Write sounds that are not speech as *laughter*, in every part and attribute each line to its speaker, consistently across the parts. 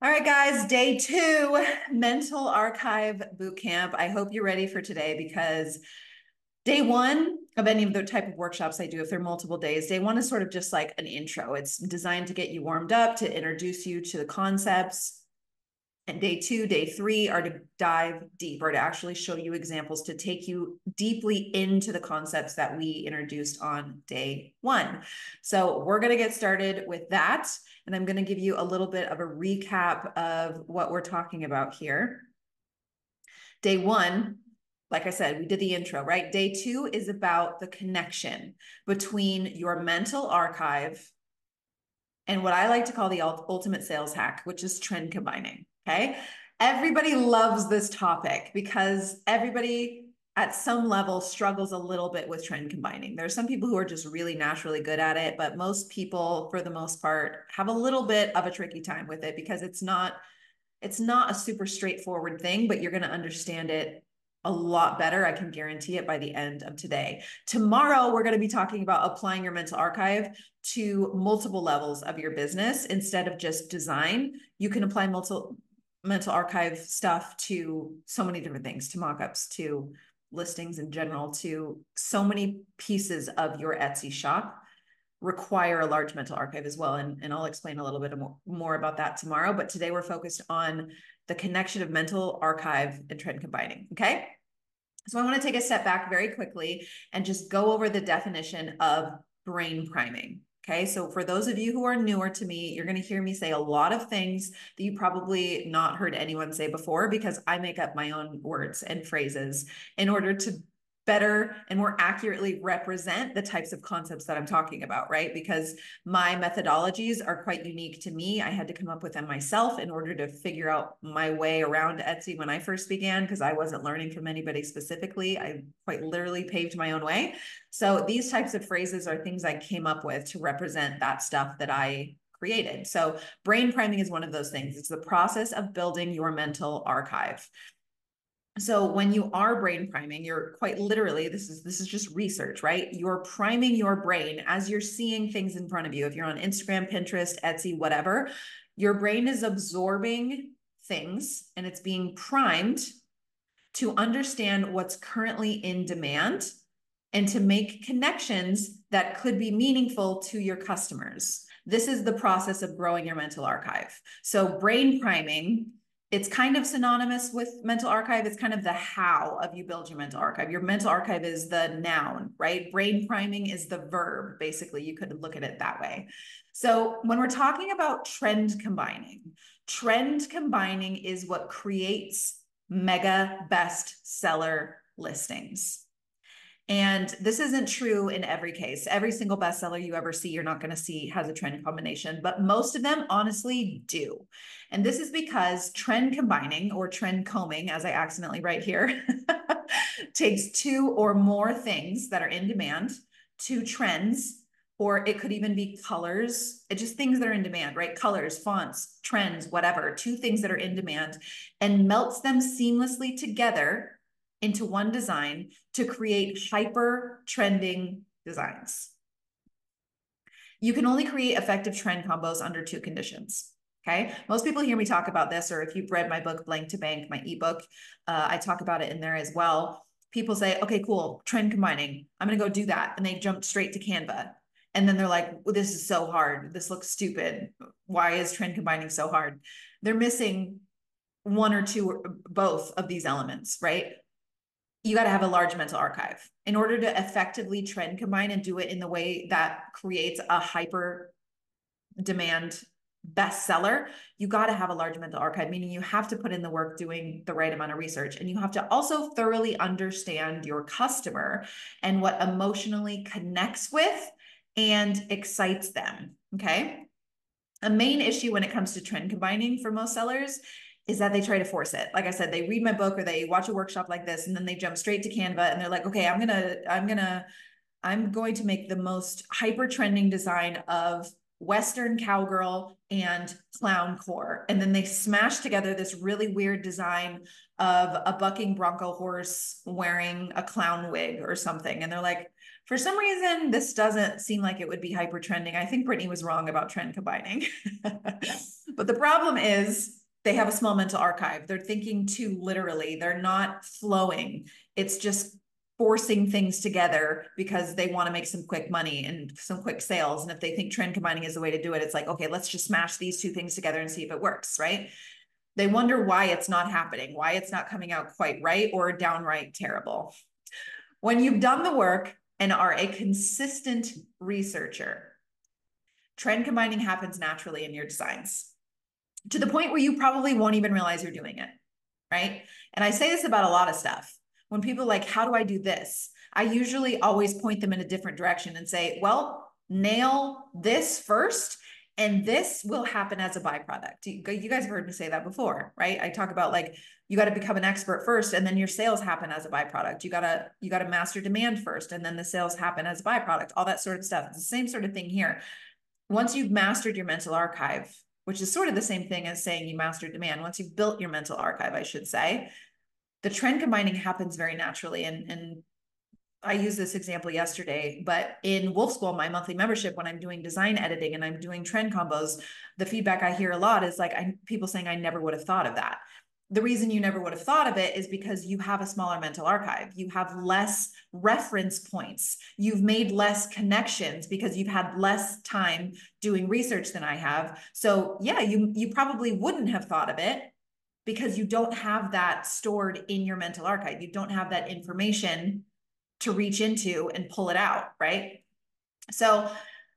Speaker 1: All right, guys, day two, mental archive bootcamp. I hope you're ready for today because day one of any of the type of workshops I do, if they're multiple days, day one is sort of just like an intro. It's designed to get you warmed up, to introduce you to the concepts, and day two, day three are to dive deeper, to actually show you examples to take you deeply into the concepts that we introduced on day one. So we're going to get started with that. And I'm going to give you a little bit of a recap of what we're talking about here. Day one, like I said, we did the intro, right? Day two is about the connection between your mental archive and what I like to call the ultimate sales hack, which is trend combining. Okay. Everybody loves this topic because everybody at some level struggles a little bit with trend combining. There are some people who are just really naturally good at it, but most people for the most part have a little bit of a tricky time with it because it's not it's not a super straightforward thing, but you're going to understand it a lot better. I can guarantee it by the end of today. Tomorrow, we're going to be talking about applying your mental archive to multiple levels of your business instead of just design. You can apply multiple mental archive stuff to so many different things, to mockups, to listings in general, to so many pieces of your Etsy shop require a large mental archive as well. And, and I'll explain a little bit more, more about that tomorrow. But today we're focused on the connection of mental archive and trend combining. Okay. So I want to take a step back very quickly and just go over the definition of brain priming. Okay, so for those of you who are newer to me, you're going to hear me say a lot of things that you probably not heard anyone say before because I make up my own words and phrases in order to better and more accurately represent the types of concepts that I'm talking about, right? Because my methodologies are quite unique to me. I had to come up with them myself in order to figure out my way around Etsy when I first began, because I wasn't learning from anybody specifically. I quite literally paved my own way. So these types of phrases are things I came up with to represent that stuff that I created. So brain priming is one of those things. It's the process of building your mental archive. So when you are brain priming, you're quite literally, this is this is just research, right? You're priming your brain as you're seeing things in front of you. If you're on Instagram, Pinterest, Etsy, whatever, your brain is absorbing things and it's being primed to understand what's currently in demand and to make connections that could be meaningful to your customers. This is the process of growing your mental archive. So brain priming it's kind of synonymous with mental archive. It's kind of the how of you build your mental archive. Your mental archive is the noun, right? Brain priming is the verb. Basically, you could look at it that way. So when we're talking about trend combining, trend combining is what creates mega bestseller listings. And this isn't true in every case. Every single bestseller you ever see, you're not going to see has a trend combination, but most of them honestly do. And this is because trend combining or trend combing, as I accidentally write here, *laughs* takes two or more things that are in demand, two trends, or it could even be colors, it just things that are in demand, right? Colors, fonts, trends, whatever, two things that are in demand, and melts them seamlessly together into one design to create hyper trending designs. You can only create effective trend combos under two conditions. Okay. Most people hear me talk about this, or if you've read my book, Blank to Bank, my ebook, uh, I talk about it in there as well. People say, okay, cool, trend combining. I'm going to go do that. And they jump straight to Canva. And then they're like, well, this is so hard. This looks stupid. Why is trend combining so hard? They're missing one or two, or both of these elements, right? You got to have a large mental archive in order to effectively trend combine and do it in the way that creates a hyper demand bestseller. You got to have a large mental archive meaning you have to put in the work doing the right amount of research and you have to also thoroughly understand your customer and what emotionally connects with and excites them okay? A main issue when it comes to trend combining for most sellers is that they try to force it. Like I said, they read my book or they watch a workshop like this and then they jump straight to Canva and they're like, okay, I'm going to, I'm going to, I'm going to make the most hyper trending design of Western cowgirl and clown core. And then they smash together this really weird design of a bucking bronco horse wearing a clown wig or something. And they're like, For some reason, this doesn't seem like it would be hyper trending. I think Brittany was wrong about trend combining. *laughs* but the problem is they have a small mental archive. They're thinking too literally. They're not flowing. It's just forcing things together because they want to make some quick money and some quick sales. And if they think trend combining is the way to do it, it's like, okay, let's just smash these two things together and see if it works, right? They wonder why it's not happening, why it's not coming out quite right or downright terrible. When you've done the work and are a consistent researcher, trend combining happens naturally in your designs to the point where you probably won't even realize you're doing it, right? And I say this about a lot of stuff when people like, how do I do this? I usually always point them in a different direction and say, well, nail this first and this will happen as a byproduct. You, guys have heard me say that before, right? I talk about like you got to become an expert first and then your sales happen as a byproduct. You got to you got to master demand first and then the sales happen as a byproduct. All that sort of stuff. It's the same sort of thing here. Once you've mastered your mental archive, which is sort of the same thing as saying you mastered demand, once you've built your mental archive, I should say, the trend combining happens very naturally. And, and I used this example yesterday, but in Wolf School, my monthly membership, when I'm doing design editing and I'm doing trend combos, the feedback I hear a lot is like I, people saying, I never would have thought of that. The reason you never would have thought of it is because you have a smaller mental archive. You have less reference points. You've made less connections because you've had less time doing research than I have. So yeah, you you probably wouldn't have thought of it because you don't have that stored in your mental archive. You don't have that information to reach into and pull it out, right? So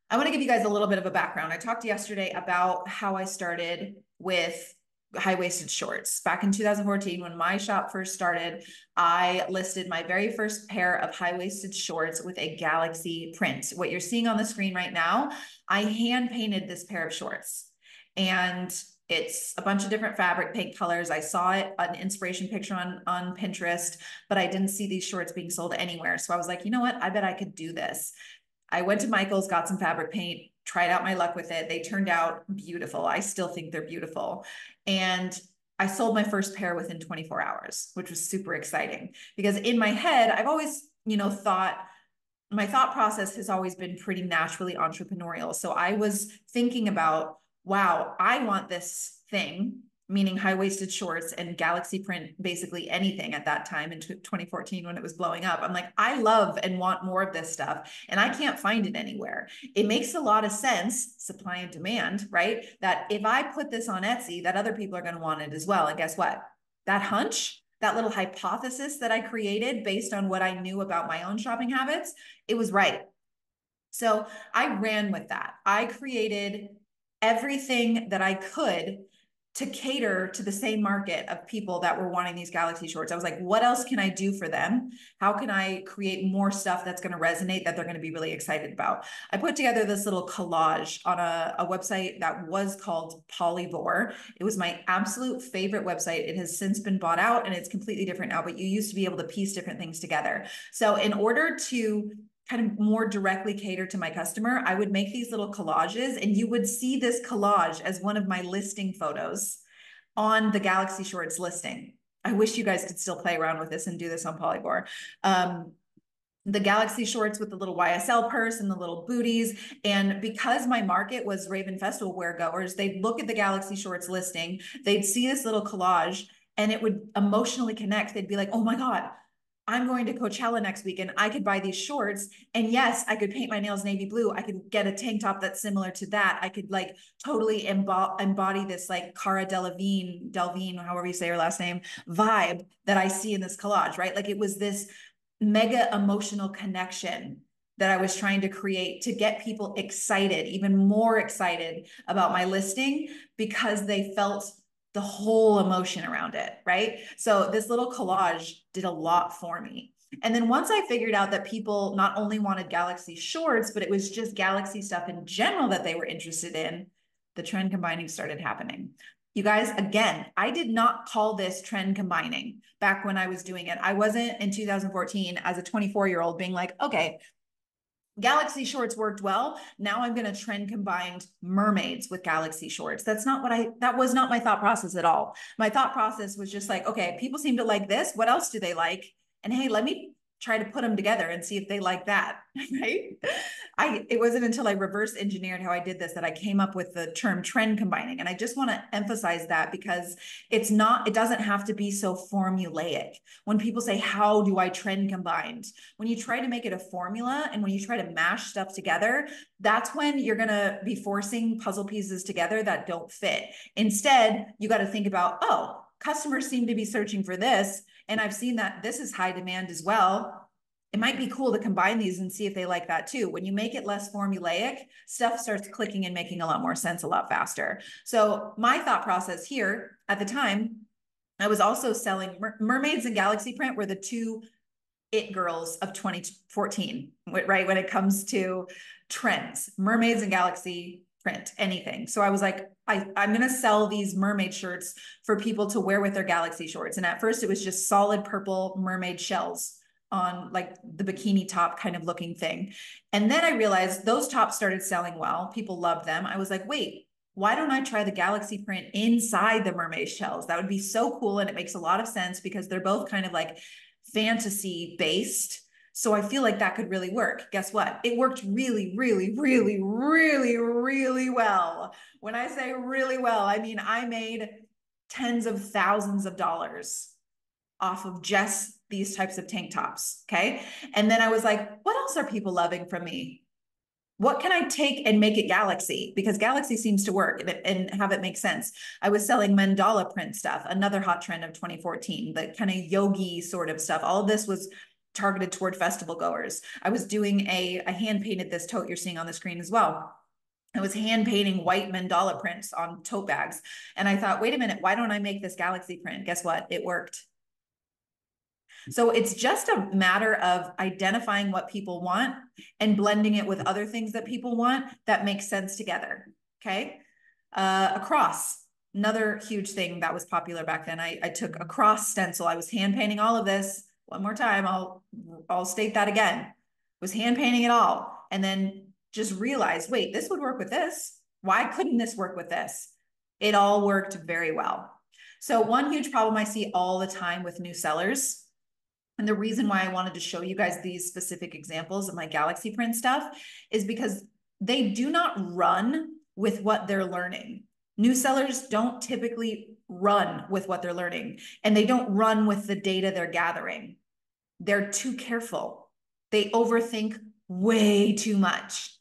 Speaker 1: I want to give you guys a little bit of a background. I talked yesterday about how I started with high waisted shorts. Back in 2014, when my shop first started, I listed my very first pair of high waisted shorts with a galaxy print. What you're seeing on the screen right now, I hand painted this pair of shorts. And it's a bunch of different fabric paint colors. I saw it an inspiration picture on on Pinterest, but I didn't see these shorts being sold anywhere. So I was like, you know what? I bet I could do this. I went to Michael's, got some fabric paint, tried out my luck with it. They turned out beautiful. I still think they're beautiful. And I sold my first pair within 24 hours, which was super exciting because in my head, I've always, you know, thought my thought process has always been pretty naturally entrepreneurial. So I was thinking about wow, I want this thing, meaning high waisted shorts and galaxy print, basically anything at that time in 2014 when it was blowing up. I'm like, I love and want more of this stuff, and I can't find it anywhere. It makes a lot of sense, supply and demand, right? That if I put this on Etsy, that other people are going to want it as well. And guess what? That hunch, that little hypothesis that I created based on what I knew about my own shopping habits, it was right. So I ran with that. I created everything that I could to cater to the same market of people that were wanting these galaxy shorts. I was like, what else can I do for them? How can I create more stuff that's going to resonate that they're going to be really excited about? I put together this little collage on a, a website that was called Polyvore. It was my absolute favorite website. It has since been bought out and it's completely different now, but you used to be able to piece different things together. So in order to kind of more directly cater to my customer, I would make these little collages and you would see this collage as one of my listing photos on the Galaxy Shorts listing. I wish you guys could still play around with this and do this on Polyvore. Um, the Galaxy shorts with the little YSL purse and the little booties. And because my market was Raven Festival wear goers, they'd look at the Galaxy shorts listing, they'd see this little collage and it would emotionally connect. They'd be like, oh my God, I'm going to Coachella next week and I could buy these shorts. And yes, I could paint my nails navy blue. I could get a tank top that's similar to that. I could like totally embo- embody this like Cara Delevingne, Delvine, however you say her last name, vibe that I see in this collage, right? Like it was this mega emotional connection that I was trying to create to get people excited, even more excited about my listing because they felt the whole emotion around it, right? So this little collage did a lot for me. And then once I figured out that people not only wanted Galaxy shorts, but it was just Galaxy stuff in general that they were interested in, the trend combining started happening. You guys, again, I did not call this trend combining back when I was doing it. I wasn't in 2014 as a 24 year old being like, okay, Galaxy shorts worked well. Now I'm going to trend combined mermaids with galaxy shorts. That's not what I, that was not my thought process at all. My thought process was just like, okay, people seem to like this. What else do they like? And hey, let me try to put them together and see if they like that, *laughs* right? I it wasn't until I reverse engineered how I did this that I came up with the term trend combining. And I just want to emphasize that because it's not, it doesn't have to be so formulaic. When people say, How do I trend combined? When you try to make it a formula and when you try to mash stuff together, that's when you're gonna be forcing puzzle pieces together that don't fit. Instead, you got to think about, oh, customers seem to be searching for this. And I've seen that this is high demand as well. It might be cool to combine these and see if they like that too. When you make it less formulaic, stuff starts clicking and making a lot more sense a lot faster. So, my thought process here at the time, I was also selling mer- mermaids and galaxy print were the two it girls of 2014, right? When it comes to trends, mermaids and galaxy print, anything. So I was like, I, I'm going to sell these mermaid shirts for people to wear with their galaxy shorts. And at first it was just solid purple mermaid shells on like the bikini top kind of looking thing. And then I realized those tops started selling well. People loved them. I was like, wait, why don't I try the galaxy print inside the mermaid shells? That would be so cool. And it makes a lot of sense because they're both kind of like fantasy based so I feel like that could really work. Guess what? It worked really, really, really, really, really well. When I say really well, I mean I made tens of thousands of dollars off of just these types of tank tops. Okay. And then I was like, what else are people loving from me? What can I take and make it Galaxy? Because Galaxy seems to work and, have it make sense. I was selling mandala print stuff, another hot trend of 2014, the kind of yogi sort of stuff. All of this was targeted toward festival goers. I was doing a, I hand painted this tote you're seeing on the screen as well. I was hand painting white mandala prints on tote bags. And I thought, wait a minute, why don't I make this galaxy print? Guess what? It worked. So it's just a matter of identifying what people want and blending it with other things that people want that makes sense together. Okay. Uh, a cross, another huge thing that was popular back then. I, I took a cross stencil. I was hand painting all of this one more time, I'll I'll state that again. Was hand painting it all and then just realized, wait, this would work with this. Why couldn't this work with this? It all worked very well. So one huge problem I see all the time with new sellers and the reason why I wanted to show you guys these specific examples of my Galaxy Print stuff is because they do not run with what they're learning. New sellers don't typically run with what they're learning and they don't run with the data they're gathering they're too careful. They overthink way too much.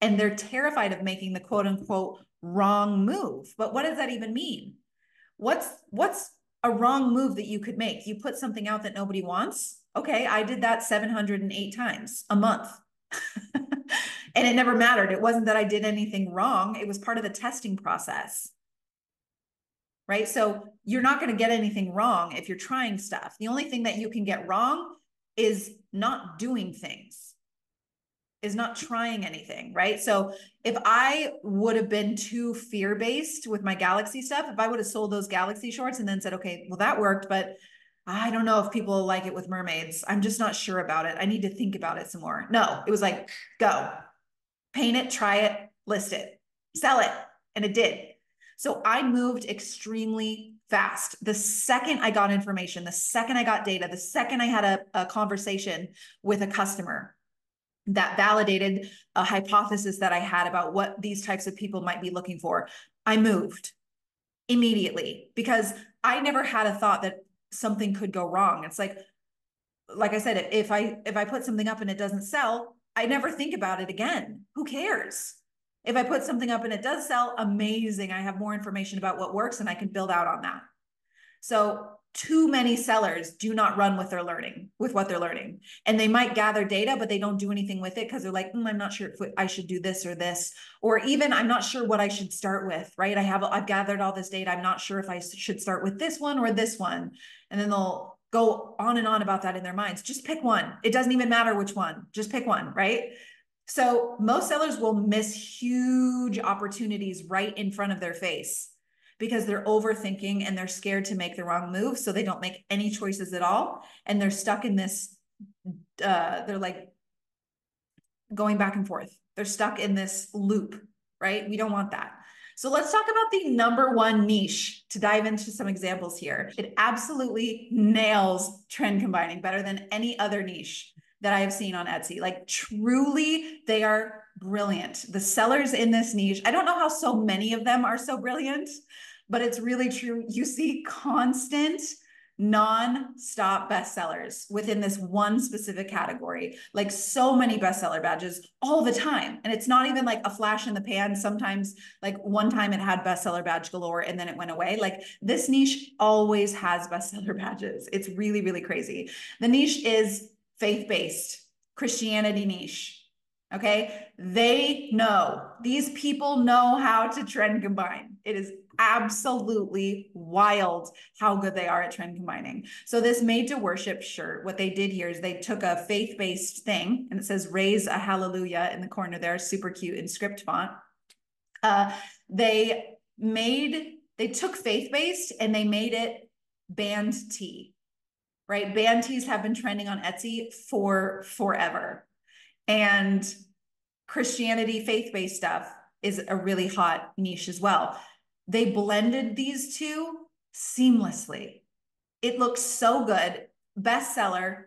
Speaker 1: And they're terrified of making the quote unquote wrong move. But what does that even mean? What's what's a wrong move that you could make? You put something out that nobody wants. Okay, I did that 708 times a month. *laughs* and it never mattered. It wasn't that I did anything wrong, it was part of the testing process right? So you're not going to get anything wrong if you're trying stuff. The only thing that you can get wrong is not doing things, is not trying anything, right? So if I would have been too fear based with my Galaxy stuff, if I would have sold those Galaxy shorts and then said, okay, well, that worked, but I don't know if people like it with mermaids. I'm just not sure about it. I need to think about it some more. No, it was like, go, paint it, try it, list it, sell it. And it did. So I moved extremely fast. The second I got information, the second I got data, the second I had a, a conversation with a customer that validated a hypothesis that I had about what these types of people might be looking for, I moved immediately because I never had a thought that something could go wrong. It's like, like I said, if I if I put something up and it doesn't sell, I never think about it again. Who cares? If I put something up and it does sell, amazing. I have more information about what works and I can build out on that. So too many sellers do not run with their learning, with what they're learning. And they might gather data, but they don't do anything with it because they're like, mm, I'm not sure if I should do this or this, or even I'm not sure what I should start with, right? I have, I've gathered all this data. I'm not sure if I should start with this one or this one. And then they'll go on and on about that in their minds. Just pick one. It doesn't even matter which one, just pick one, right? So most sellers will miss huge opportunities right in front of their face because they're overthinking and they're scared to make the wrong move. So they don't make any choices at all. And they're stuck in this, uh, they're like going back and forth. They're stuck in this loop, right? We don't want that. So let's talk about the number one niche to dive into some examples here. It absolutely nails trend combining better than any other niche that I have seen on Etsy. Like truly, they are brilliant. The sellers in this niche, I don't know how so many of them are so brilliant, but it's really true. You see constant non-stop bestsellers within this one specific category like so many bestseller badges all the time and it's not even like a flash in the pan sometimes like one time it had bestseller badge galore and then it went away like this niche always has *laughs* bestseller badges it's really really crazy the niche is faith-based christianity niche okay they know these people know how to trend combine it is absolutely wild how good they are at trend combining. So this made to worship shirt, what they did here is they took a faith-based thing and it says raise a hallelujah in the corner there, super cute in script font. Uh, they made, they took faith-based and they made it band tee, right? Band tees have been trending on Etsy for forever. And Christianity faith-based stuff is a really hot niche as well. They blended these two seamlessly. It looks so good. Bestseller.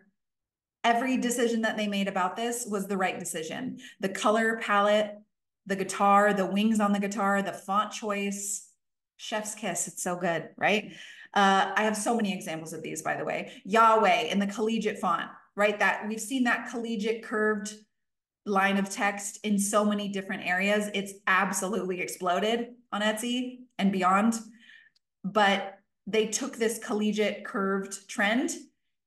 Speaker 1: Every decision that they made about this was the right decision. The color palette, the guitar, the wings on the guitar, the font choice, chef's kiss. It's so good, right? Uh, I have so many examples of these, by the way. Yahweh in the collegiate font, right? That we've seen that collegiate curved line of text in so many different areas. It's absolutely exploded on Etsy and beyond. But they took this collegiate curved trend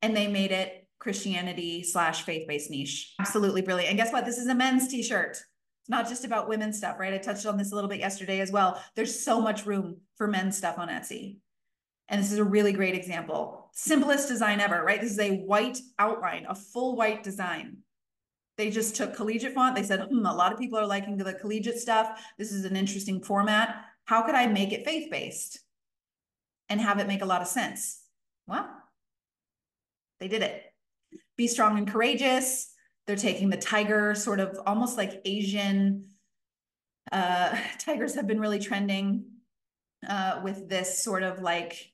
Speaker 1: and they made it Christianity slash faith based niche. Absolutely brilliant. And guess what? This is a men's t shirt. It's not just about women's stuff, right? I touched on this a little bit yesterday as well. There's so much room for men's stuff on Etsy. And this is a really great example. Simplest design ever, right? This is a white outline, a full white design. They just took collegiate font. They said, hmm, a lot of people are liking the collegiate stuff. This is an interesting format. How could I make it faith based and have it make a lot of sense? Well, they did it. Be strong and courageous. They're taking the tiger, sort of almost like Asian. Uh, *laughs* tigers have been really trending uh, with this sort of like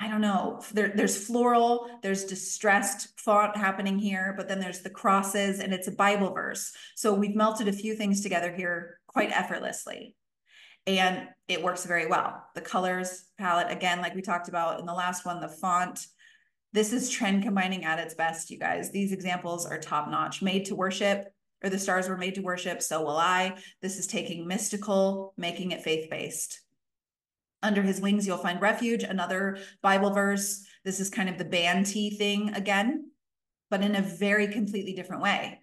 Speaker 1: I don't know, there, there's floral, there's distressed font happening here, but then there's the crosses and it's a Bible verse. So we've melted a few things together here quite effortlessly and it works very well. The colors palette, again, like we talked about in the last one, the font, this is trend combining at its best, you guys. These examples are top notch, made to worship, or the stars were made to worship, so will I. This is taking mystical, making it faith-based. Under his wings, you'll find refuge, another Bible verse. This is kind of the band tee thing again, but in a very completely different way.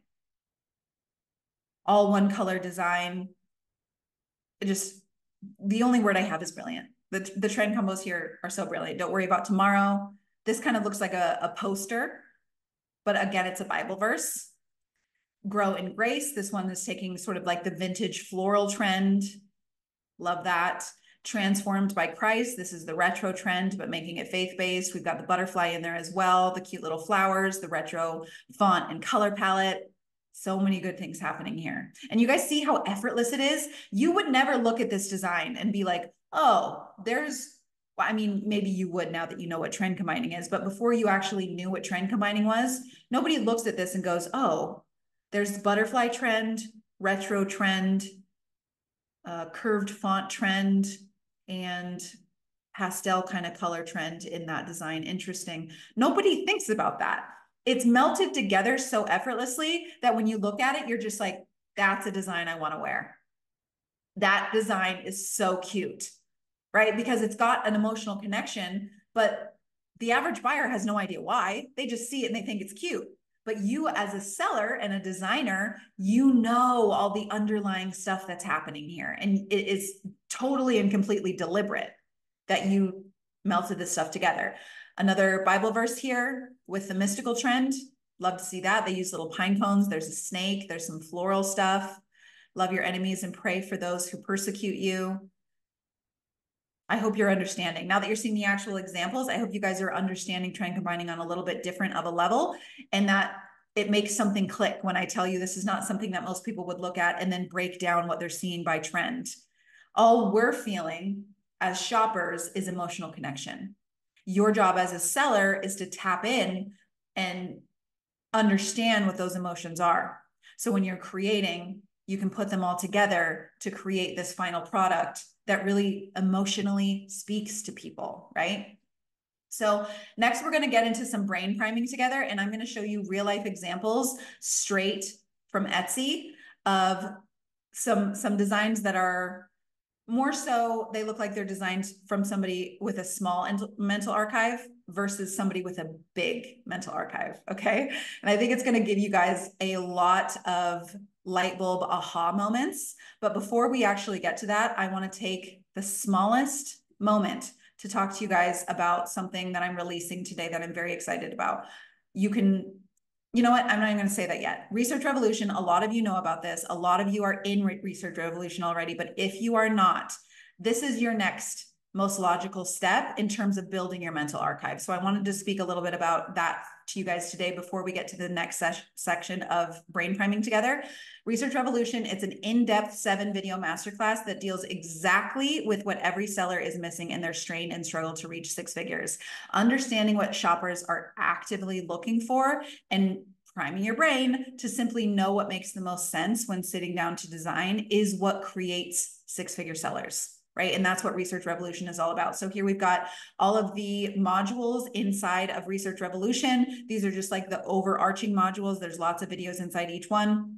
Speaker 1: All one color design. It just the only word I have is brilliant. The, the trend combos here are so brilliant. Don't worry about tomorrow. This kind of looks like a, a poster, but again, it's a Bible verse. Grow in Grace. This one is taking sort of like the vintage floral trend. Love that. Transformed by Christ. This is the retro trend, but making it faith-based. We've got the butterfly in there as well, the cute little flowers, the retro font and color palette. So many good things happening here. And you guys see how effortless it is? You would never look at this design and be like, oh, there's, I mean, maybe you would now that you know what trend combining is, but before you actually knew what trend combining was, nobody looks at this and goes, oh, there's butterfly trend, retro trend, uh, curved font trend, and pastel kind of color trend in that design. Interesting. Nobody thinks about that it's melted together so effortlessly that when you look at it, you're just like, that's a design I want to wear. That design is so cute, right? Because it's got an emotional connection, but the average buyer has no idea why. They just see it and they think it's cute. But you, as a seller and a designer, you know all the underlying stuff that's happening here. And it is totally and completely deliberate that you melted this stuff together. Another Bible verse here with the mystical trend. Love to see that. They use little pine cones. There's a snake. There's some floral stuff. Love your enemies and pray for those who persecute you. I hope you're understanding. Now that you're seeing the actual examples, I hope you guys are understanding trend combining on a little bit different of a level and that it makes something click when I tell you this is not something that most people would look at and then break down what they're seeing by trend. All we're feeling as shoppers is emotional connection. Your job as a seller is to tap in and understand what those emotions are. So when you're creating, you can put them all together to create this final product that really emotionally speaks to people, right? So next we're going to get into some brain priming together and I'm going to show you real life examples straight from Etsy of some some designs that are more so they look like they're designed from somebody with a small mental archive versus somebody with a big mental archive okay? And i think it's going to give you guys a lot of light bulb aha moments. But before we actually get to that i want to take the smallest moment to talk to you guys about something that i'm releasing today that i'm very excited about. You can you know what? I'm not even going to say that yet. Research Revolution, a lot of you know about this. A lot of you are in Re Research Revolution already, but if you are not, this is your next most logical step in terms of building your mental archive. So I wanted to speak a little bit about that to you guys today before we get to the next se section of brain priming together. Research Revolution, it's an in-depth seven video masterclass that deals exactly with what every seller is missing in their strain and struggle to reach six figures. Understanding what shoppers are actively looking for and priming your brain to simply know what makes the most sense when sitting down to design is what creates six figure sellers right? And that's what Research Revolution is all about. So here we've got all of the modules inside of Research Revolution. These are just like the overarching modules. There's lots of videos inside each one.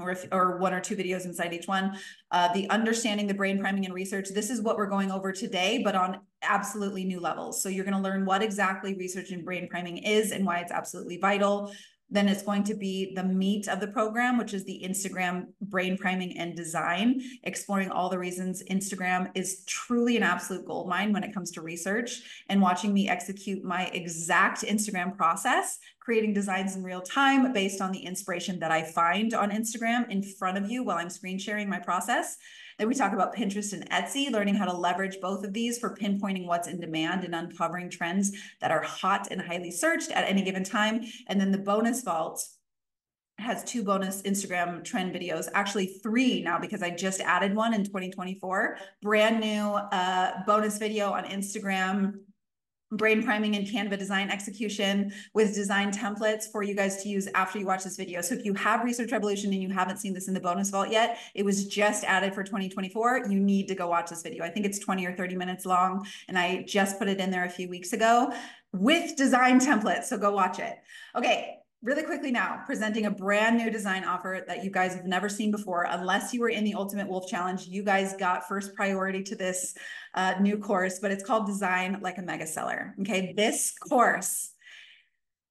Speaker 1: Or, if, or one or two videos inside each one. Uh, the understanding the brain priming and research. This is what we're going over today, but on absolutely new levels. So you're going to learn what exactly research and brain priming is and why it's absolutely vital. Then it's going to be the meat of the program, which is the Instagram brain priming and design, exploring all the reasons Instagram is truly an absolute gold mine when it comes to research and watching me execute my exact Instagram process, creating designs in real time based on the inspiration that I find on Instagram in front of you while I'm screen sharing my process. Then we talk about Pinterest and Etsy, learning how to leverage both of these for pinpointing what's in demand and uncovering trends that are hot and highly searched at any given time. And then the bonus vault has two bonus Instagram trend videos, actually three now because I just added one in 2024. Brand new uh, bonus video on Instagram brain priming and Canva design execution with design templates for you guys to use after you watch this video. So if you have Research Revolution and you haven't seen this in the bonus vault yet, it was just added for 2024. You need to go watch this video. I think it's 20 or 30 minutes long and I just put it in there a few weeks ago with design templates. So go watch it. Okay, really quickly now, presenting a brand new design offer that you guys have never seen before. Unless you were in the Ultimate Wolf Challenge, you guys got first priority to this uh, new course, but it's called Design Like a Mega Seller. Okay, this course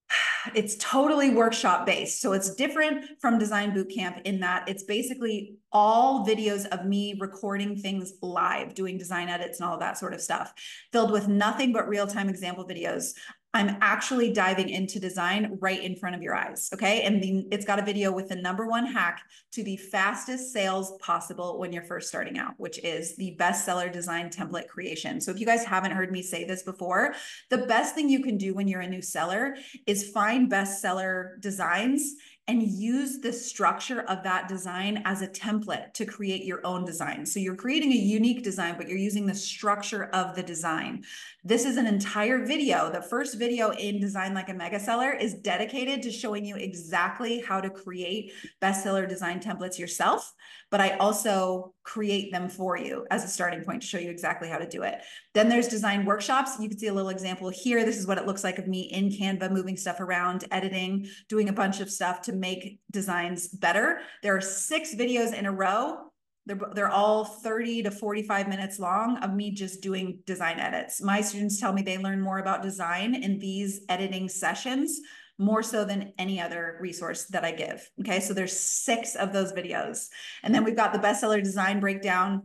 Speaker 1: *sighs* it's totally workshop based. So it's different from Design Bootcamp in that it's basically all videos of me recording things live, doing design edits and all that sort of stuff, filled with nothing but real time example videos I'm actually diving into design right in front of your eyes. Okay. And the, it's got a video with the number one hack to the fastest sales possible when you're first starting out, which is the bestseller design template creation. So if you guys haven't heard me say this before, the best thing you can do when you're a new seller is find bestseller designs and use the structure of that design as a template to create your own design. So you're creating a unique design, but you're using the structure of the design. This is an entire video. The first video in Design Like a Mega Seller is dedicated to showing you exactly how to create bestseller design templates yourself, but I also create them for you as a starting point to show you exactly how to do it. Then there's design workshops. You can see a little example here. This is what it looks like of me in Canva, moving stuff around, editing, doing a bunch of stuff to make designs better. There are six videos in a row. They're, they're all 30 to 45 minutes long of me just doing design edits. My students tell me they learn more about design in these editing sessions more so than any other resource that I give. Okay, so there's six of those videos. And then we've got the bestseller design breakdown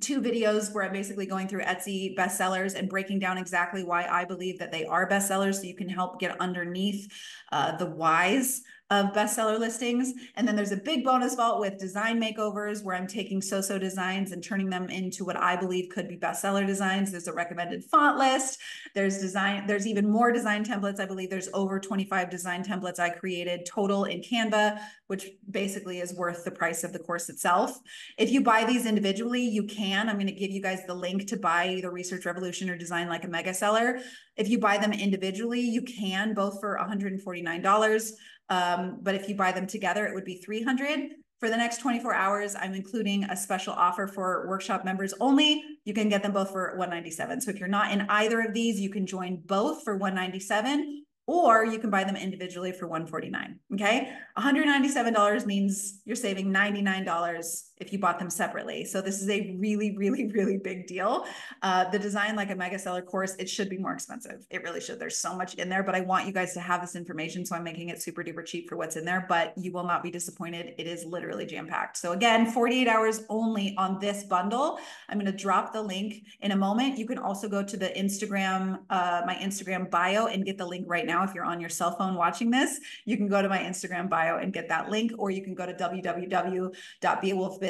Speaker 1: two videos where I'm basically going through Etsy bestsellers and breaking down exactly why I believe that they are bestsellers so you can help get underneath uh, the whys of bestseller listings. And then there's a big bonus vault with design makeovers where I'm taking so-so designs and turning them into what I believe could be bestseller designs. There's a recommended font list. There's design, there's even more design templates. I believe there's over 25 design templates I created total in Canva, which basically is worth the price of the course itself. If you buy these individually, you can. I'm going to give you guys the link to buy either Research Revolution or Design Like a Mega Seller. If you buy them individually, you can both for $149. Um, but if you buy them together, it would be 300 for the next 24 hours, I'm including a special offer for workshop members only. You can get them both for 197. So if you're not in either of these, you can join both for 197 or you can buy them individually for 149 okay $197 means you're saving $99 if you bought them separately. So this is a really really really big deal. Uh, the design like a mega seller course it should be more expensive. It really should. There's so much in there but i want you guys to have this information so i'm making it super duper cheap for what's in there but you will not be disappointed. It is literally jam packed so again 48 hours only on this bundle. I'm going to drop the link in a moment. You can also go to the instagram uh, my instagram bio and get the link right now if you're on your cell phone watching this. You can go to my instagram bio and get that link or you can go to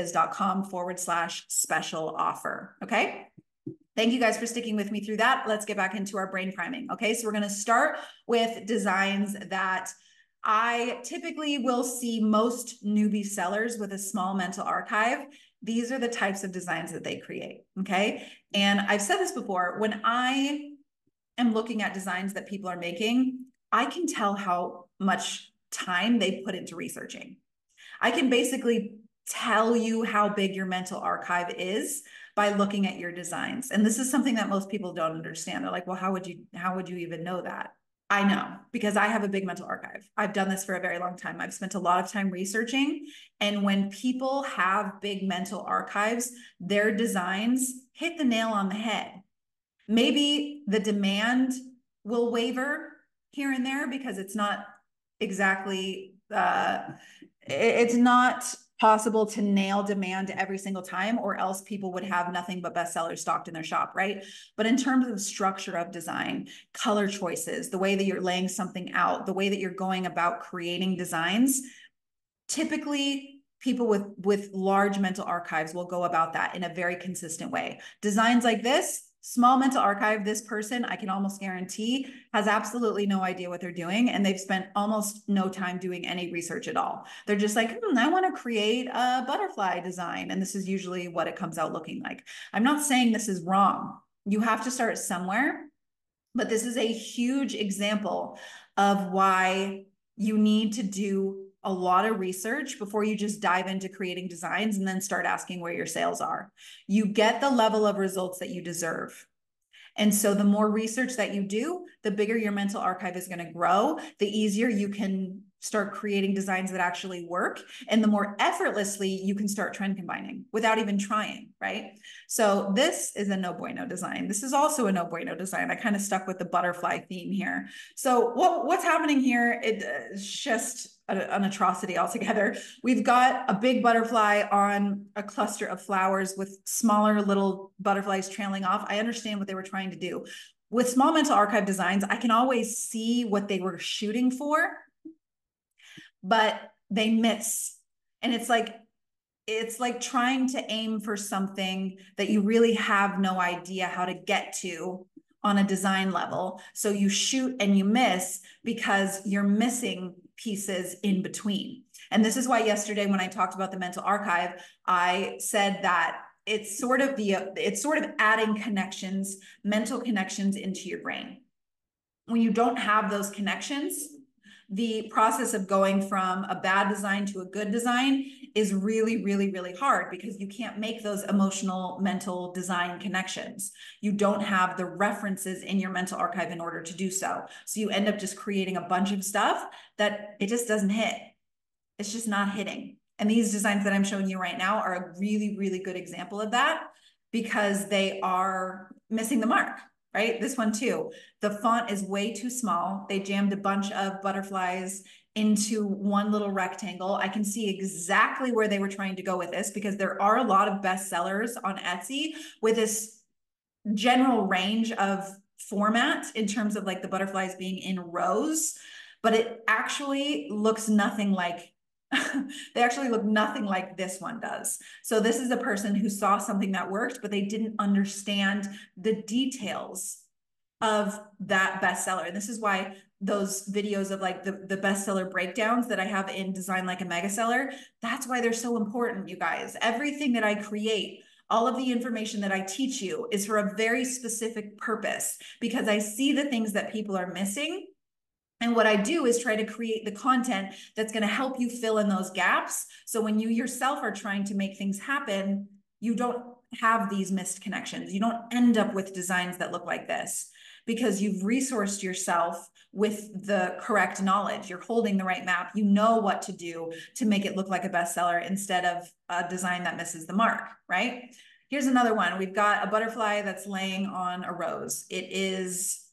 Speaker 1: www.beawolfbiz.com forward slash special offer okay Thank you guys for sticking with me through that. Let's get back into our brain priming. Okay, so we're going to start with designs that I typically will see most newbie sellers with a small mental archive. These are the types of designs that they create. Okay. And I've said this before when I am looking at designs that people are making, I can tell how much time they put into researching. I can basically tell you how big your mental archive is by looking at your designs. And this is something that most people don't understand. They're like, well, how would you how would you even know that? I know because I have a big mental archive. I've done this for a very long time. I've spent a lot of time researching. And when people have big mental archives, their designs hit the nail on the head. Maybe the demand will waver here and there because it's not exactly uh, it's not possible to nail demand every single time or else people would have nothing but bestsellers stocked in their shop right? But in terms of structure of design color choices the way that you're laying something out the way that you're going about creating designs typically people with with large mental archives will go about that in a very consistent way. Designs like this small mental archive this person i can almost guarantee has absolutely no idea what they're doing and they've spent almost no time doing any research at all. They're just like hmm, i want to create a butterfly design and this is usually what it comes out looking like. I'm not saying this is wrong. You have to start somewhere but this is a huge example of why you need to do a lot of research before you just dive into creating designs and then start asking where your sales are. You get the level of results that you deserve. And so the more research that you do, the bigger your mental archive is going to grow, the easier you can start creating designs that actually work and the more effortlessly you can start trend combining without even trying right? So this is a no bueno design. This is also a no bueno design. I kind of stuck with the butterfly theme here. So what, what's happening here? Uh, it's just an atrocity altogether. We've got a big butterfly on a cluster of flowers with smaller little butterflies trailing off. I understand what they were trying to do. With small mental archive designs i can always see what they were shooting for but they miss. And it's like, it's like trying to aim for something that you really have no idea how to get to on a design level. So you shoot and you miss because you're missing pieces in between. And this is why yesterday when I talked about the mental archive, I said that it's sort of the it's sort of adding connections, mental connections into your brain. When you don't have those connections, the process of going from a bad design to a good design is really, really, really hard because you can't make those emotional, mental design connections. You don't have the references in your mental archive in order to do so. So you end up just creating a bunch of stuff that it just doesn't hit. It's just not hitting. And these designs that I'm showing you right now are a really, really good example of that because they are missing the mark right? This one too. The font is way too small. They jammed a bunch of butterflies into one little rectangle. I can see exactly where they were trying to go with this because there are a lot of bestsellers on Etsy with this general range of format in terms of like the butterflies being in rows. but it actually looks nothing like *laughs* they actually look nothing like this one does. So this is a person who saw something that worked, but they didn't understand the details of that bestseller. And this is why those videos of like the, the bestseller breakdowns that I have in Design Like a Mega Seller, that's why they're so important, you guys. Everything that I create, all of the information that I teach you is for a very specific purpose because I see the things that people are missing and what I do is try to create the content that's going to help you fill in those gaps. So when you yourself are trying to make things happen, you don't have these missed connections. You don't end up with designs that look like this because you've resourced yourself with the correct knowledge. You're holding the right map. You know what to do to make it look like a bestseller instead of a design that misses the mark, right? Here's another one. We've got a butterfly that's laying on a rose. It is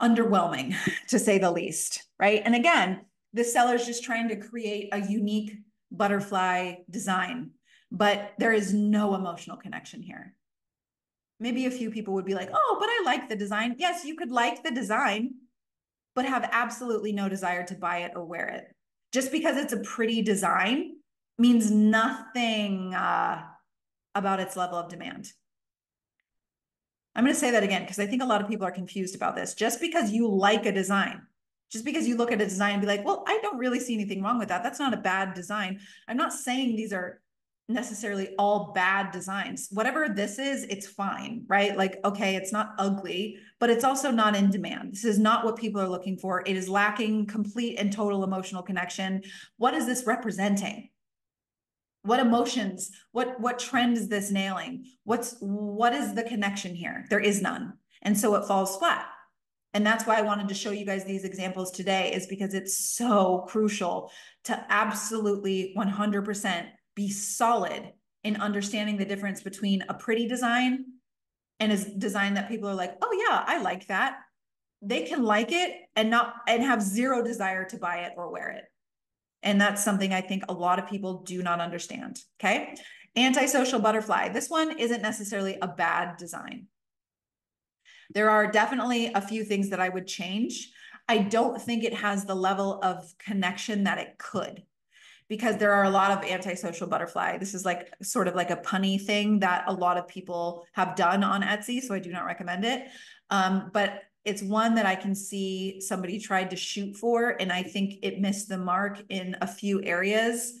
Speaker 1: underwhelming to say the least, right? And again, the seller's just trying to create a unique butterfly design, but there is no emotional connection here. Maybe a few people would be like, oh, but I like the design. Yes, you could like the design, but have absolutely no desire to buy it or wear it. Just because it's a pretty design means nothing uh, about its level of demand. I'm going to say that again because I think a lot of people are confused about this. Just because you like a design, just because you look at a design and be like, well, I don't really see anything wrong with that. That's not a bad design. I'm not saying these are necessarily all bad designs. Whatever this is, it's fine, right? Like, okay, it's not ugly, but it's also not in demand. This is not what people are looking for. It is lacking complete and total emotional connection. What is this representing? What emotions what what trend is this nailing? What's what is the connection here? There is none. And so it falls flat. And that's why i wanted to show you guys these examples today is because it's so crucial to absolutely 100% be solid in understanding the difference between a pretty design and a design that people are like oh yeah i like that. They can like it and not and have zero desire to buy it or wear it and that's something I think a lot of people do not understand. Okay. Antisocial butterfly. This one isn't necessarily a bad design. There are definitely a few things that I would change. I don't think it has the level of connection that it could because there are a lot of antisocial butterfly. This is like sort of like a punny thing that a lot of people have done on Etsy. So I do not recommend it. Um, but it's one that I can see somebody tried to shoot for, and I think it missed the mark in a few areas.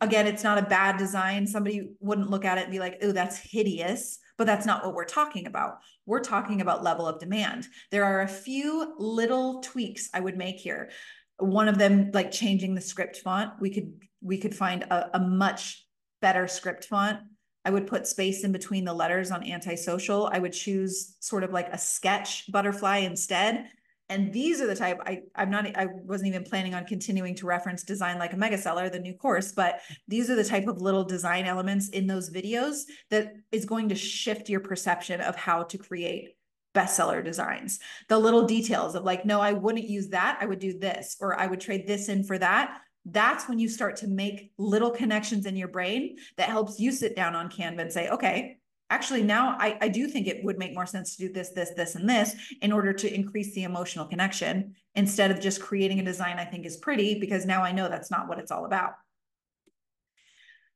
Speaker 1: Again, it's not a bad design. Somebody wouldn't look at it and be like, oh, that's hideous. But that's not what we're talking about. We're talking about level of demand. There are a few little tweaks I would make here. One of them, like changing the script font, we could we could find a, a much better script font I would put space in between the letters on antisocial. I would choose sort of like a sketch butterfly instead. And these are the type I I'm not I wasn't even planning on continuing to reference design like a mega seller, the new course, but these are the type of little design elements in those videos that is going to shift your perception of how to create bestseller designs. The little details of like, no, I wouldn't use that. I would do this, or I would trade this in for that that's when you start to make little connections in your brain that helps you sit down on Canva and say, okay, actually now I, I do think it would make more sense to do this, this, this, and this in order to increase the emotional connection instead of just creating a design I think is pretty because now I know that's not what it's all about.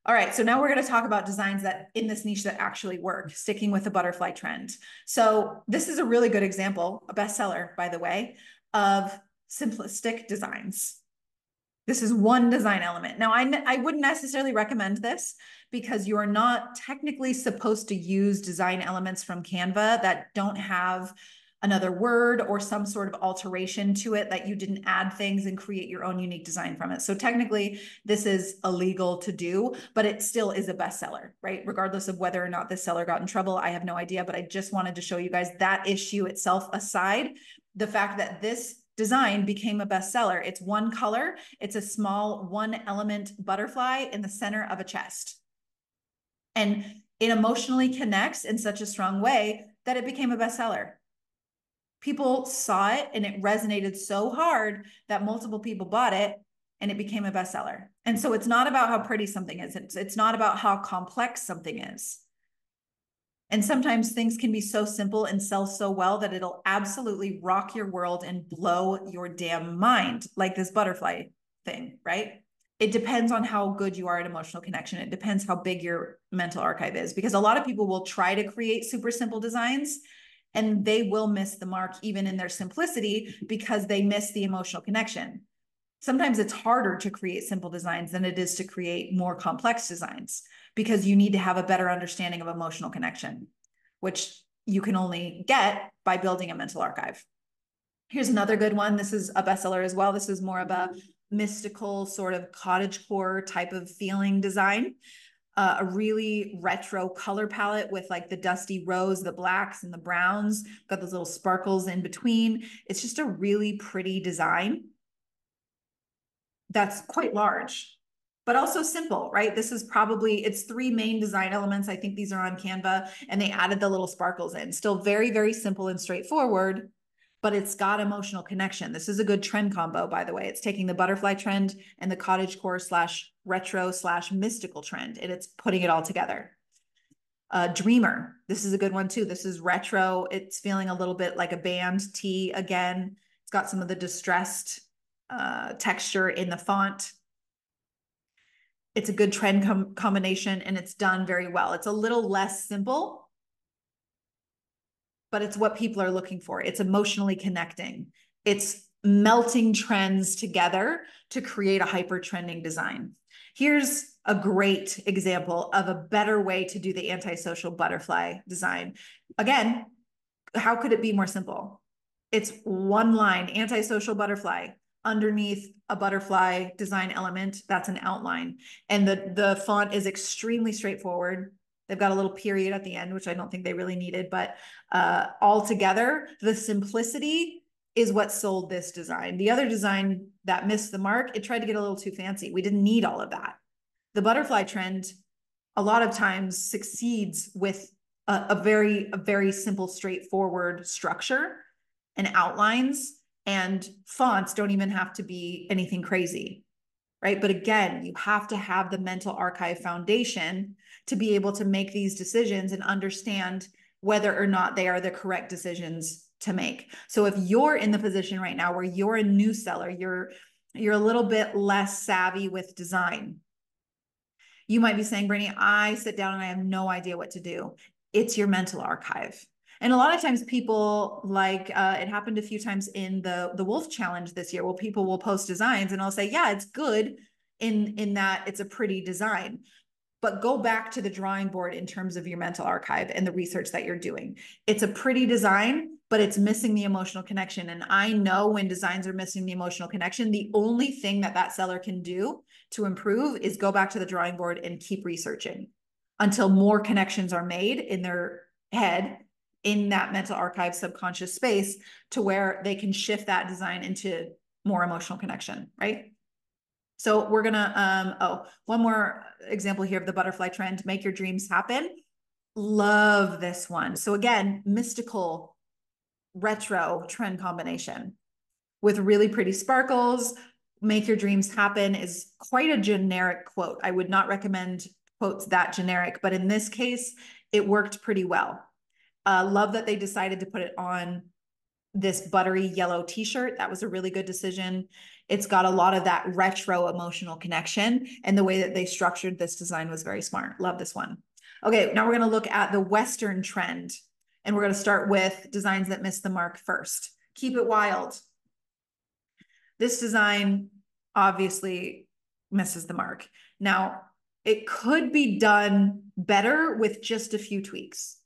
Speaker 1: All right, so now we're going to talk about designs that in this niche that actually work, sticking with the butterfly trend. So this is a really good example, a bestseller, by the way, of simplistic designs. This is one design element. Now, I, I wouldn't necessarily recommend this because you are not technically supposed to use design elements from Canva that don't have another word or some sort of alteration to it that you didn't add things and create your own unique design from it. So technically this is illegal to do, but it still is a bestseller, right? Regardless of whether or not this seller got in trouble, I have no idea, but I just wanted to show you guys that issue itself aside, the fact that this design became a bestseller. It's one color, it's a small one element butterfly in the center of a chest. And it emotionally connects in such a strong way that it became a bestseller. People saw it and it resonated so hard that multiple people bought it and it became a bestseller. And so it's not about how pretty something is. It's, it's not about how complex something is. And sometimes things can be so simple and sell so well that it'll absolutely rock your world and blow your damn mind, like this butterfly thing, right? It depends on how good you are at emotional connection. It depends how big your mental archive is, because a lot of people will try to create super simple designs and they will miss the mark even in their simplicity because they miss the emotional connection. Sometimes it's harder to create simple designs than it is to create more complex designs because you need to have a better understanding of emotional connection, which you can only get by building a mental archive. Here's another good one. This is a bestseller as well. This is more of a mystical sort of cottage core type of feeling design. Uh, a really retro color palette with like the dusty rose, the blacks and the browns, got those little sparkles in between. It's just a really pretty design that's quite large but also simple, right? This is probably, it's three main design elements. I think these are on Canva and they added the little sparkles in. Still very, very simple and straightforward, but it's got emotional connection. This is a good trend combo, by the way. It's taking the butterfly trend and the cottage core slash retro slash mystical trend, and it's putting it all together. Uh, Dreamer, this is a good one too. This is retro. It's feeling a little bit like a band tee again. It's got some of the distressed uh, texture in the font it's a good trend com combination and it's done very well. It's a little less simple, but it's what people are looking for. It's emotionally connecting. It's melting trends together to create a hyper trending design. Here's a great example of a better way to do the antisocial butterfly design. Again, how could it be more simple? It's one line, antisocial butterfly underneath a butterfly design element. That's an outline. And the, the font is extremely straightforward. They've got a little period at the end, which I don't think they really needed, but uh, altogether, the simplicity is what sold this design. The other design that missed the mark, it tried to get a little too fancy. We didn't need all of that. The butterfly trend, a lot of times succeeds with a, a very, a very simple, straightforward structure and outlines and fonts don't even have to be anything crazy right? But again you have to have the mental archive foundation to be able to make these decisions and understand whether or not they are the correct decisions to make. So if you're in the position right now where you're a new seller you're you're a little bit less savvy with design you might be saying brittany i sit down and i have no idea what to do. It's your mental archive and a lot of times people like uh, it happened a few times in the the wolf challenge this year where people will post designs and i'll say yeah it's good in in that it's a pretty design. But go back to the drawing board in terms of your mental archive and the research that you're doing. It's a pretty design but it's missing the emotional connection. And i know when designs are missing the emotional connection the only thing that that seller can do to improve is go back to the drawing board and keep researching until more connections are made in their head in that mental archive subconscious space to where they can shift that design into more emotional connection, right? So we're gonna, um, oh, one more example here of the butterfly trend, make your dreams happen. Love this one. So again, mystical retro trend combination with really pretty sparkles. Make your dreams happen is quite a generic quote. I would not recommend quotes that generic, but in this case, it worked pretty well. Uh, love that they decided to put it on this buttery yellow t-shirt. That was a really good decision. It's got a lot of that retro emotional connection and the way that they structured this design was very smart. Love this one. Okay, now we're going to look at the Western trend and we're going to start with designs that miss the mark first. Keep it wild. This design obviously misses the mark. Now, it could be done better with just a few tweaks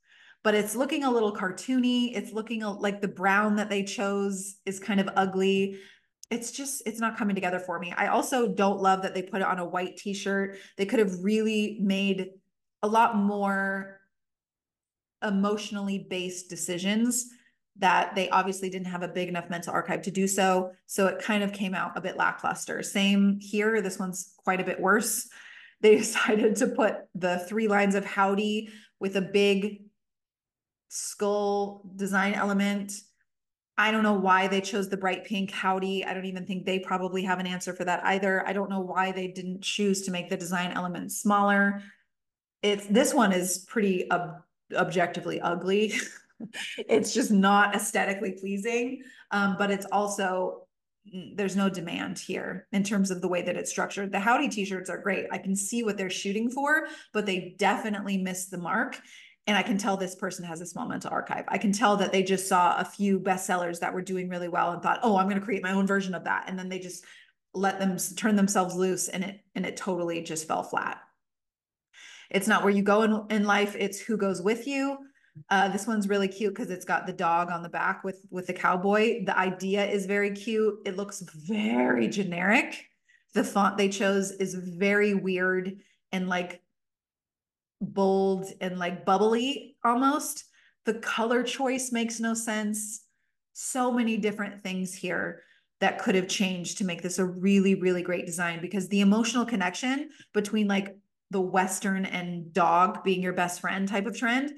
Speaker 1: but it's looking a little cartoony. It's looking like the brown that they chose is kind of ugly. It's just, it's not coming together for me. I also don't love that they put it on a white t shirt. They could have really made a lot more emotionally based decisions that they obviously didn't have a big enough mental archive to do so. So it kind of came out a bit lackluster. Same here. This one's quite a bit worse. They *laughs* decided to put the three lines of howdy with a big skull design element. I don't know why they chose the bright pink howdy. I don't even think they probably have an answer for that either. I don't know why they didn't choose to make the design element smaller. It's this one is pretty uh, objectively ugly. *laughs* it's just not aesthetically pleasing. Um, but it's also mm, there's no demand here in terms of the way that it's structured. The Howdy t-shirts are great. I can see what they're shooting for, but they definitely missed the mark. And I can tell this person has a small mental archive. I can tell that they just saw a few bestsellers that were doing really well and thought, oh, I'm going to create my own version of that. And then they just let them turn themselves loose and it and it totally just fell flat. It's not where you go in, in life, it's who goes with you. Uh, this one's really cute because it's got the dog on the back with with the cowboy. The idea is very cute. It looks very generic. The font they chose is very weird and like bold and like bubbly almost. The color choice makes no sense. So many different things here that could have changed to make this a really, really great design because the emotional connection between like the Western and dog being your best friend type of trend,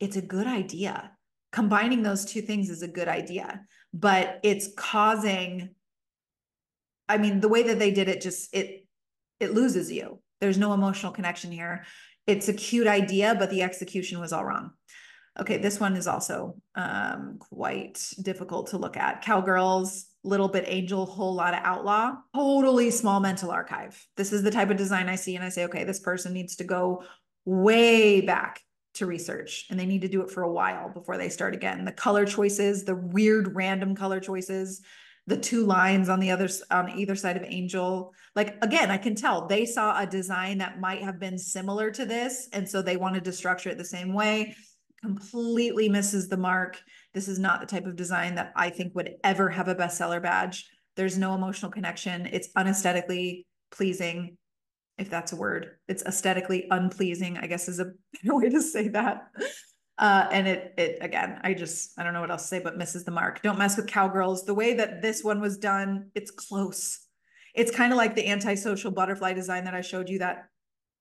Speaker 1: it's a good idea. Combining those two things is a good idea, but it's causing, I mean, the way that they did it just, it, it loses you. There's no emotional connection here. It's a cute idea, but the execution was all wrong. Okay, this one is also um, quite difficult to look at. Cowgirls, little bit angel, whole lot of outlaw, totally small mental archive. This is the type of design I see, and I say, okay, this person needs to go way back to research and they need to do it for a while before they start again. The color choices, the weird random color choices, the two lines on the other on either side of angel like again i can tell they saw a design that might have been similar to this and so they wanted to structure it the same way completely misses the mark. This is not the type of design that I think would ever have a bestseller badge. There's no emotional connection. It's unesthetically pleasing, if that's a word. It's aesthetically unpleasing, I guess is a better *laughs* way to say that. Uh, and it, it again, I just, I don't know what else to say, but misses the mark. Don't mess with cowgirls. The way that this one was done, it's close. It's kind of like the antisocial butterfly design that I showed you that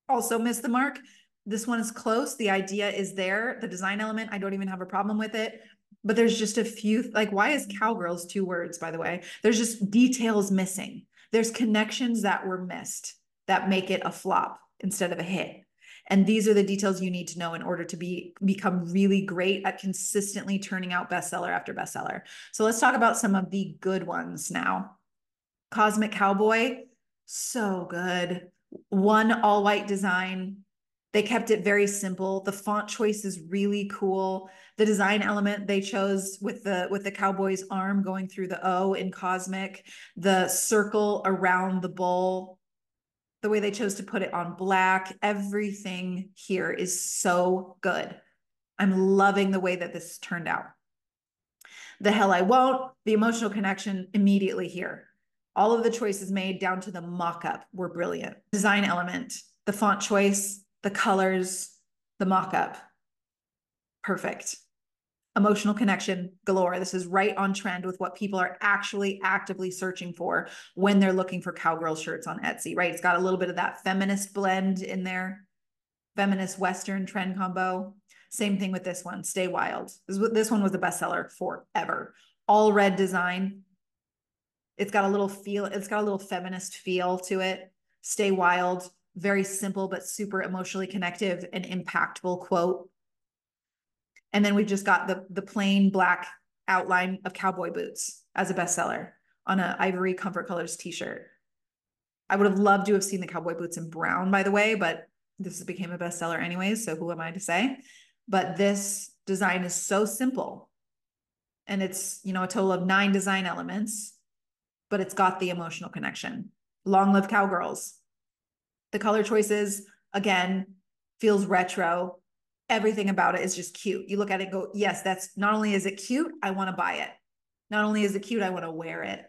Speaker 1: also missed the mark this one is close. The idea is there. The design element, I don't even have a problem with it. But there's just a few, like, why is cowgirls two words, by the way? There's just details missing. There's connections that were missed that make it a flop instead of a hit. And these are the details you need to know in order to be become really great at consistently turning out bestseller after bestseller. So let's talk about some of the good ones now. Cosmic Cowboy, so good. One all white design, they kept it very simple. The font choice is really cool. The design element they chose with the with the cowboy's arm going through the O in cosmic, the circle around the bull, the way they chose to put it on black, everything here is so good. I'm loving the way that this turned out. The hell I won't, the emotional connection immediately here. All of the choices made down to the mock-up were brilliant. Design element, the font choice, the colors, the mock-up. Perfect. Emotional connection galore. This is right on trend with what people are actually actively searching for when they're looking for cowgirl shirts on Etsy, right? It's got a little bit of that feminist blend in there, feminist Western trend combo. Same thing with this one, Stay Wild. This, one was a bestseller forever. All red design. It's got a little feel, it's got a little feminist feel to it. Stay Wild, very simple but super emotionally connective and impactful quote. And then we've just got the the plain black outline of cowboy boots as a bestseller on an ivory comfort colors t-shirt. I would have loved to have seen the cowboy boots in brown, by the way, but this became a bestseller anyways. So who am I to say? But this design is so simple. And it's, you know, a total of nine design elements, but it's got the emotional connection. Long live cowgirls. The color choices, again, feels retro. Everything about it is just cute. You look at it go, yes, that's not only is it cute, I want to buy it. Not only is it cute, I want to wear it.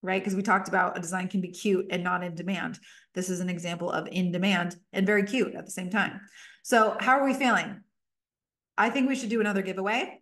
Speaker 1: Right. Because we talked about a design can be cute and not in demand. This is an example of in demand and very cute at the same time. So, how are we feeling? I think we should do another giveaway.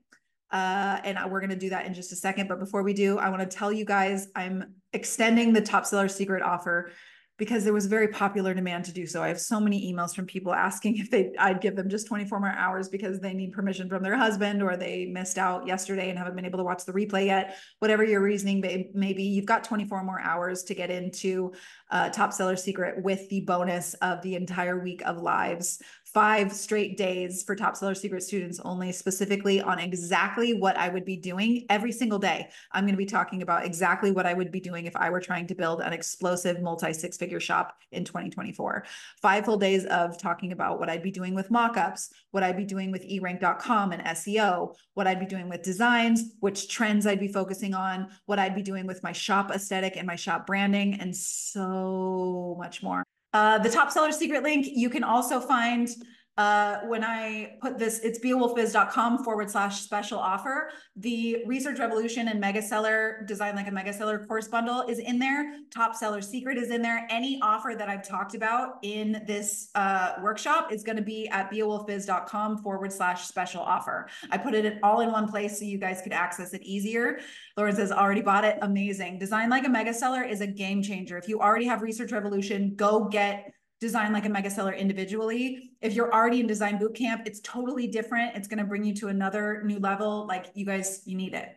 Speaker 1: Uh, and we're going to do that in just a second. But before we do, I want to tell you guys I'm extending the top seller secret offer because there was very popular demand to do so. I have so many emails from people asking if they I'd give them just 24 more hours because they need permission from their husband or they missed out yesterday and haven't been able to watch the replay yet. Whatever your reasoning maybe you've got 24 more hours to get into uh, Top Seller Secret with the bonus of the entire week of lives five straight days for Top Seller Secret students only, specifically on exactly what I would be doing every single day. I'm going to be talking about exactly what I would be doing if I were trying to build an explosive multi six figure shop in 2024. Five full days of talking about what I'd be doing with mockups, what I'd be doing with erank.com and SEO, what I'd be doing with designs, which trends I'd be focusing on, what I'd be doing with my shop aesthetic and my shop branding, and so much more. Uh, the top seller secret link you can also find uh, when I put this, it's beawolfbiz.com forward slash special offer. The Research Revolution and Mega Seller Design Like a Mega Seller course bundle is in there. Top Seller Secret is in there. Any offer that I've talked about in this uh, workshop is going to be at beawolfbiz.com forward slash special offer. I put it all in one place so you guys could access it easier. Lauren says, already bought it. Amazing. Design Like a Mega Seller is a game changer. If you already have Research Revolution, go get design like a mega seller individually. If you're already in design boot camp, it's totally different. It's going to bring you to another new level. Like you guys, you need it.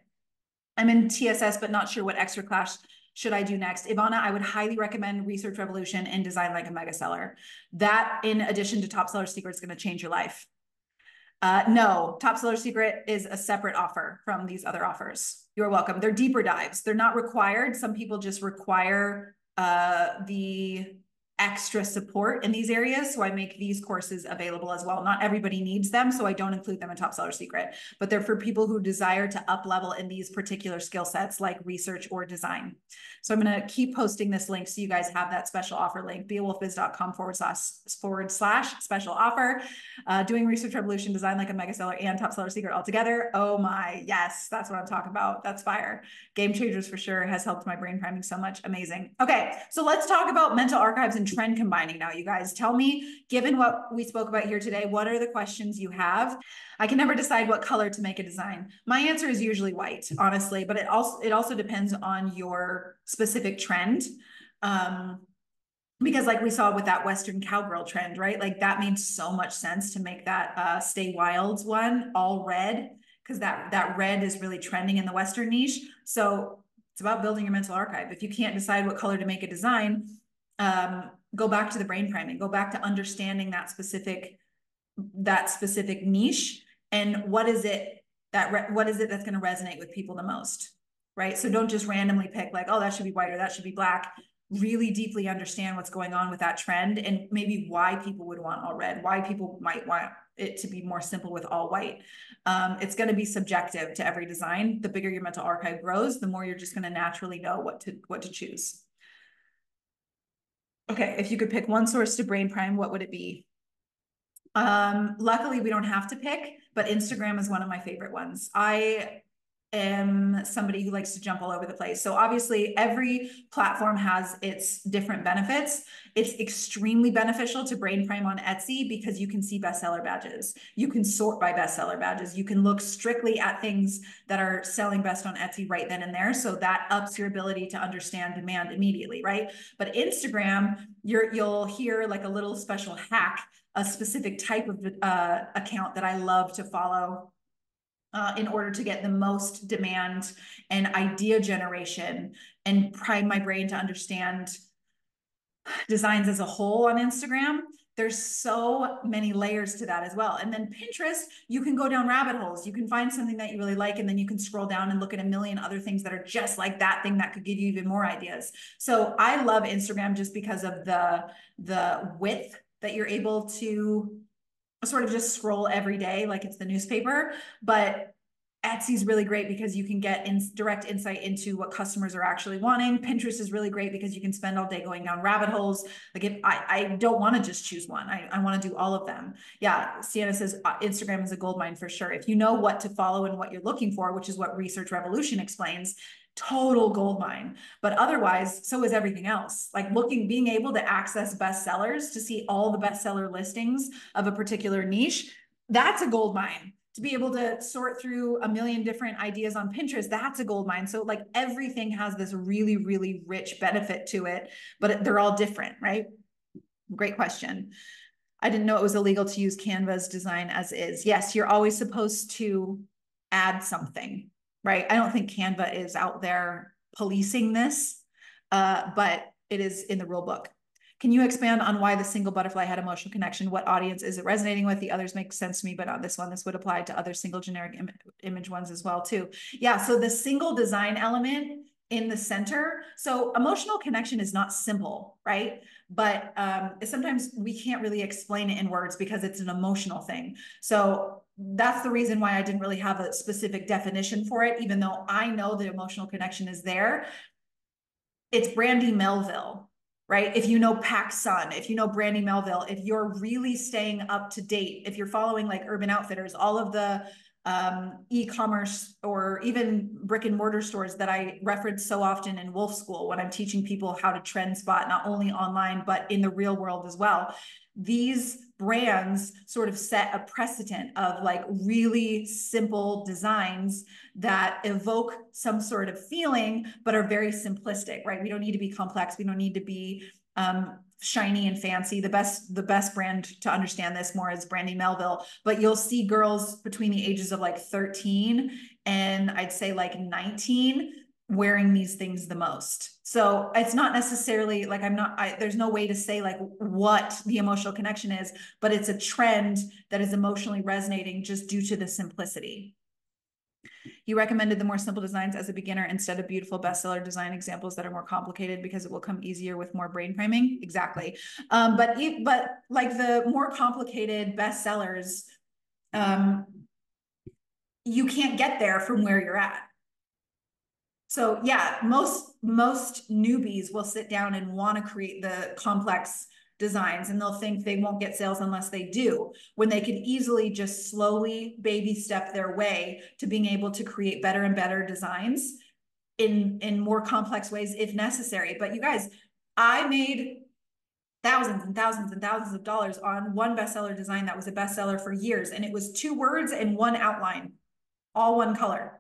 Speaker 1: I'm in TSS, but not sure what extra class should I do next? Ivana, I would highly recommend Research Revolution and Design Like a Mega Seller. That, in addition to Top Seller Secret, is going to change your life. Uh, no, Top Seller Secret is a separate offer from these other offers. You're welcome. They're deeper dives. They're not required. Some people just require uh, the extra support in these areas. So I make these courses available as well. Not everybody needs them, so I don't include them in Top Seller Secret, but they're for people who desire to up level in these particular skill sets like research or design. So I'm going to keep posting this link so you guys have that special offer link, beawolfbiz.com forward slash forward slash special offer. Uh, doing Research Revolution design like a mega seller and Top Seller Secret all together. Oh my, yes, that's what I'm talking about. That's fire. Game changers for sure has helped my brain priming so much. Amazing. Okay, so let's talk about mental archives and trend combining now, you guys. Tell me, given what we spoke about here today, what are the questions you have? I can never decide what color to make a design. My answer is usually white, honestly, but it also it also depends on your specific trend. Um, because like we saw with that Western cowgirl trend, right? Like that made so much sense to make that uh, Stay wilds one all red because that that red is really trending in the Western niche. So it's about building your mental archive. If you can't decide what color to make a design, um, go back to the brain priming, go back to understanding that specific that specific niche and what is it that what is it that's going to resonate with people the most, right? So don't just randomly pick like, oh, that should be white or that should be black. Really deeply understand what's going on with that trend and maybe why people would want all red, why people might want it to be more simple with all white. Um, it's going to be subjective to every design. The bigger your mental archive grows, the more you're just going to naturally know what to what to choose. Okay, if you could pick one source to brain prime, what would it be? Um, luckily, we don't have to pick, but Instagram is one of my favorite ones. I am somebody who likes to jump all over the place. So obviously every platform has its different benefits. It's extremely beneficial to brain prime on Etsy because you can see bestseller badges. You can sort by bestseller badges. You can look strictly at things that are selling best on Etsy right then and there. So that ups your ability to understand demand immediately, right? But Instagram, you're, you'll hear like a little special hack, a specific type of uh, account that I love to follow uh, in order to get the most demand and idea generation and prime my brain to understand designs as a whole on Instagram. There's so many layers to that as well. And then Pinterest, you can go down rabbit holes. You can find something that you really like, and then you can scroll down and look at a million other things that are just like that thing that could give you even more ideas. So I love Instagram just because of the the width that you're able to sort of just scroll every day like it's the newspaper. But Etsy is really great because you can get in direct insight into what customers are actually wanting. Pinterest is really great because you can spend all day going down rabbit holes. Like if I, I don't want to just choose one, I, I want to do all of them. Yeah, Sienna says uh, Instagram is a gold mine for sure. If you know what to follow and what you're looking for, which is what Research Revolution explains, total gold mine. But otherwise, so is everything else. Like looking, being able to access bestsellers to see all the bestseller listings of a particular niche, that's a gold mine. To be able to sort through a million different ideas on Pinterest, that's a gold mine. So, like everything has this really, really rich benefit to it, but they're all different, right? Great question. I didn't know it was illegal to use Canva's design as is. Yes, you're always supposed to add something right? I don't think Canva is out there policing this, uh, but it is in the rule book. Can you expand on why the single butterfly had emotional connection? What audience is it resonating with? The others make sense to me, but not this one. This would apply to other single generic Im image ones as well too. Yeah, so the single design element in the center. So emotional connection is not simple, right? But um, sometimes we can't really explain it in words because it's an emotional thing. So that's the reason why I didn't really have a specific definition for it, even though I know the emotional connection is there. It's Brandy Melville, right? If you know PacSun, if you know Brandy Melville, if you're really staying up to date, if you're following like Urban Outfitters, all of the um, e-commerce or even brick and mortar stores that I reference so often in Wolf School when I'm teaching people how to trend spot, not only online, but in the real world as well. These brands sort of set a precedent of like really simple designs that evoke some sort of feeling, but are very simplistic, right? We don't need to be complex. We don't need to be um, shiny and fancy. The best the best brand to understand this more is Brandy Melville, but you'll see girls between the ages of like 13 and I'd say like 19 wearing these things the most. So it's not necessarily like I'm not I, there's no way to say like what the emotional connection is, but it's a trend that is emotionally resonating just due to the simplicity. He recommended the more simple designs as a beginner instead of beautiful bestseller design examples that are more complicated because it will come easier with more brain priming. Exactly. Um, but but like the more complicated bestsellers, um, you can't get there from where you're at. So yeah, most most newbies will sit down and want to create the complex designs and they'll think they won't get sales unless they do when they could easily just slowly baby step their way to being able to create better and better designs in in more complex ways if necessary. But you guys i made thousands and thousands and thousands of dollars on one bestseller design that was a bestseller for years and it was two words and one outline all one color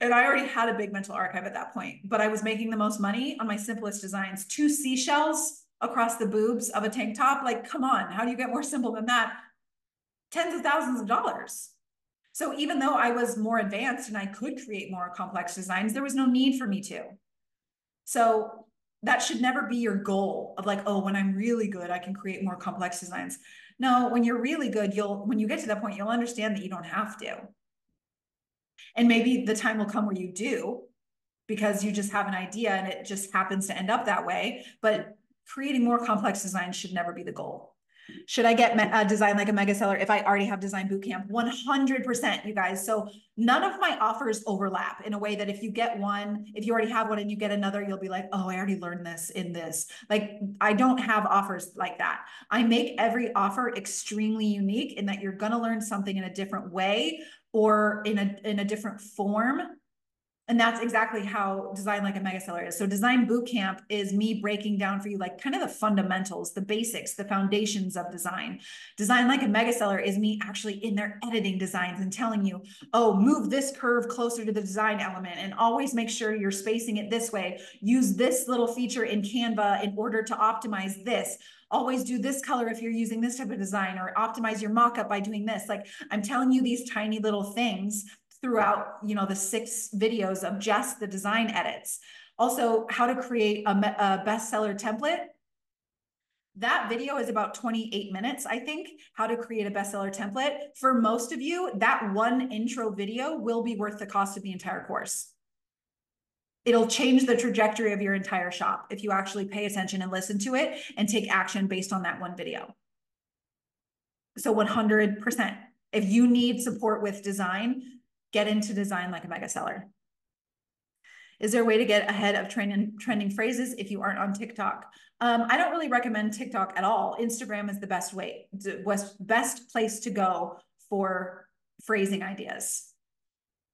Speaker 1: and I already had a big mental archive at that point, but I was making the most money on my simplest designs. Two seashells across the boobs of a tank top. Like, come on, how do you get more simple than that? Tens of thousands of dollars. So even though I was more advanced and I could create more complex designs, there was no need for me to. So that should never be your goal of like, oh, when I'm really good, I can create more complex designs. No, when you're really good, you'll, when you get to that point, you'll understand that you don't have to. And maybe the time will come where you do because you just have an idea and it just happens to end up that way. But creating more complex design should never be the goal. Should I get a design like a mega seller if I already have design bootcamp? 100%, you guys. So none of my offers overlap in a way that if you get one, if you already have one and you get another, you'll be like, oh, I already learned this in this. Like I don't have offers like that. I make every offer extremely unique in that you're going to learn something in a different way or in a in a different form. And that's exactly how design like a mega seller is. So design bootcamp is me breaking down for you like kind of the fundamentals the basics the foundations of design. Design like a mega seller is me actually in there editing designs and telling you oh move this curve closer to the design element and always make sure you're spacing it this way. Use this little feature in canva in order to optimize this always do this color if you're using this type of design or optimize your mockup by doing this. Like I'm telling you these tiny little things throughout, you know, the six videos of just the design edits. Also, how to create a, a bestseller template. That video is about 28 minutes, I think, how to create a bestseller template. For most of you, that one intro video will be worth the cost of the entire course it'll change the trajectory of your entire shop if you actually pay attention and listen to it and take action based on that one video. So 100%. If you need support with design, get into design like a mega seller. Is there a way to get ahead of trending trending phrases if you aren't on TikTok? Um, I don't really recommend TikTok at all. Instagram is the best way, the best place to go for phrasing ideas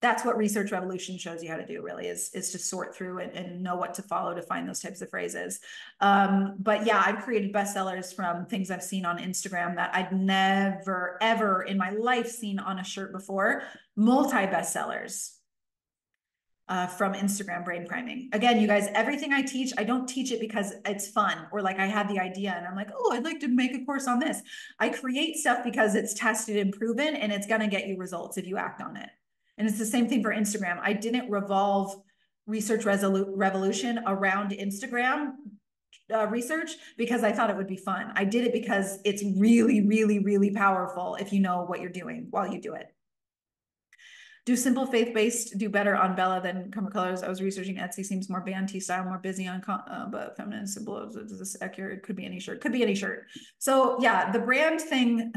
Speaker 1: that's what research revolution shows you how to do really is is to sort through and, and know what to follow to find those types of phrases um, but yeah i've created bestsellers from things i've seen on instagram that i'd never ever in my life seen on a shirt before multi bestsellers uh, from Instagram brain priming. Again, you guys, everything I teach, I don't teach it because it's fun or like I had the idea and I'm like, oh, I'd like to make a course on this. I create stuff because it's tested and proven and it's going to get you results if you act on it. And it's the same thing for Instagram. I didn't revolve research revolution around Instagram uh, research because I thought it would be fun. I did it because it's really, really, really powerful if you know what you're doing while you do it. Do simple faith-based do better on Bella than Comfort Colors? I was researching Etsy seems more banty style, more busy on, uh, but feminine simple. Is this accurate? Could be any shirt. Could be any shirt. So yeah, the brand thing.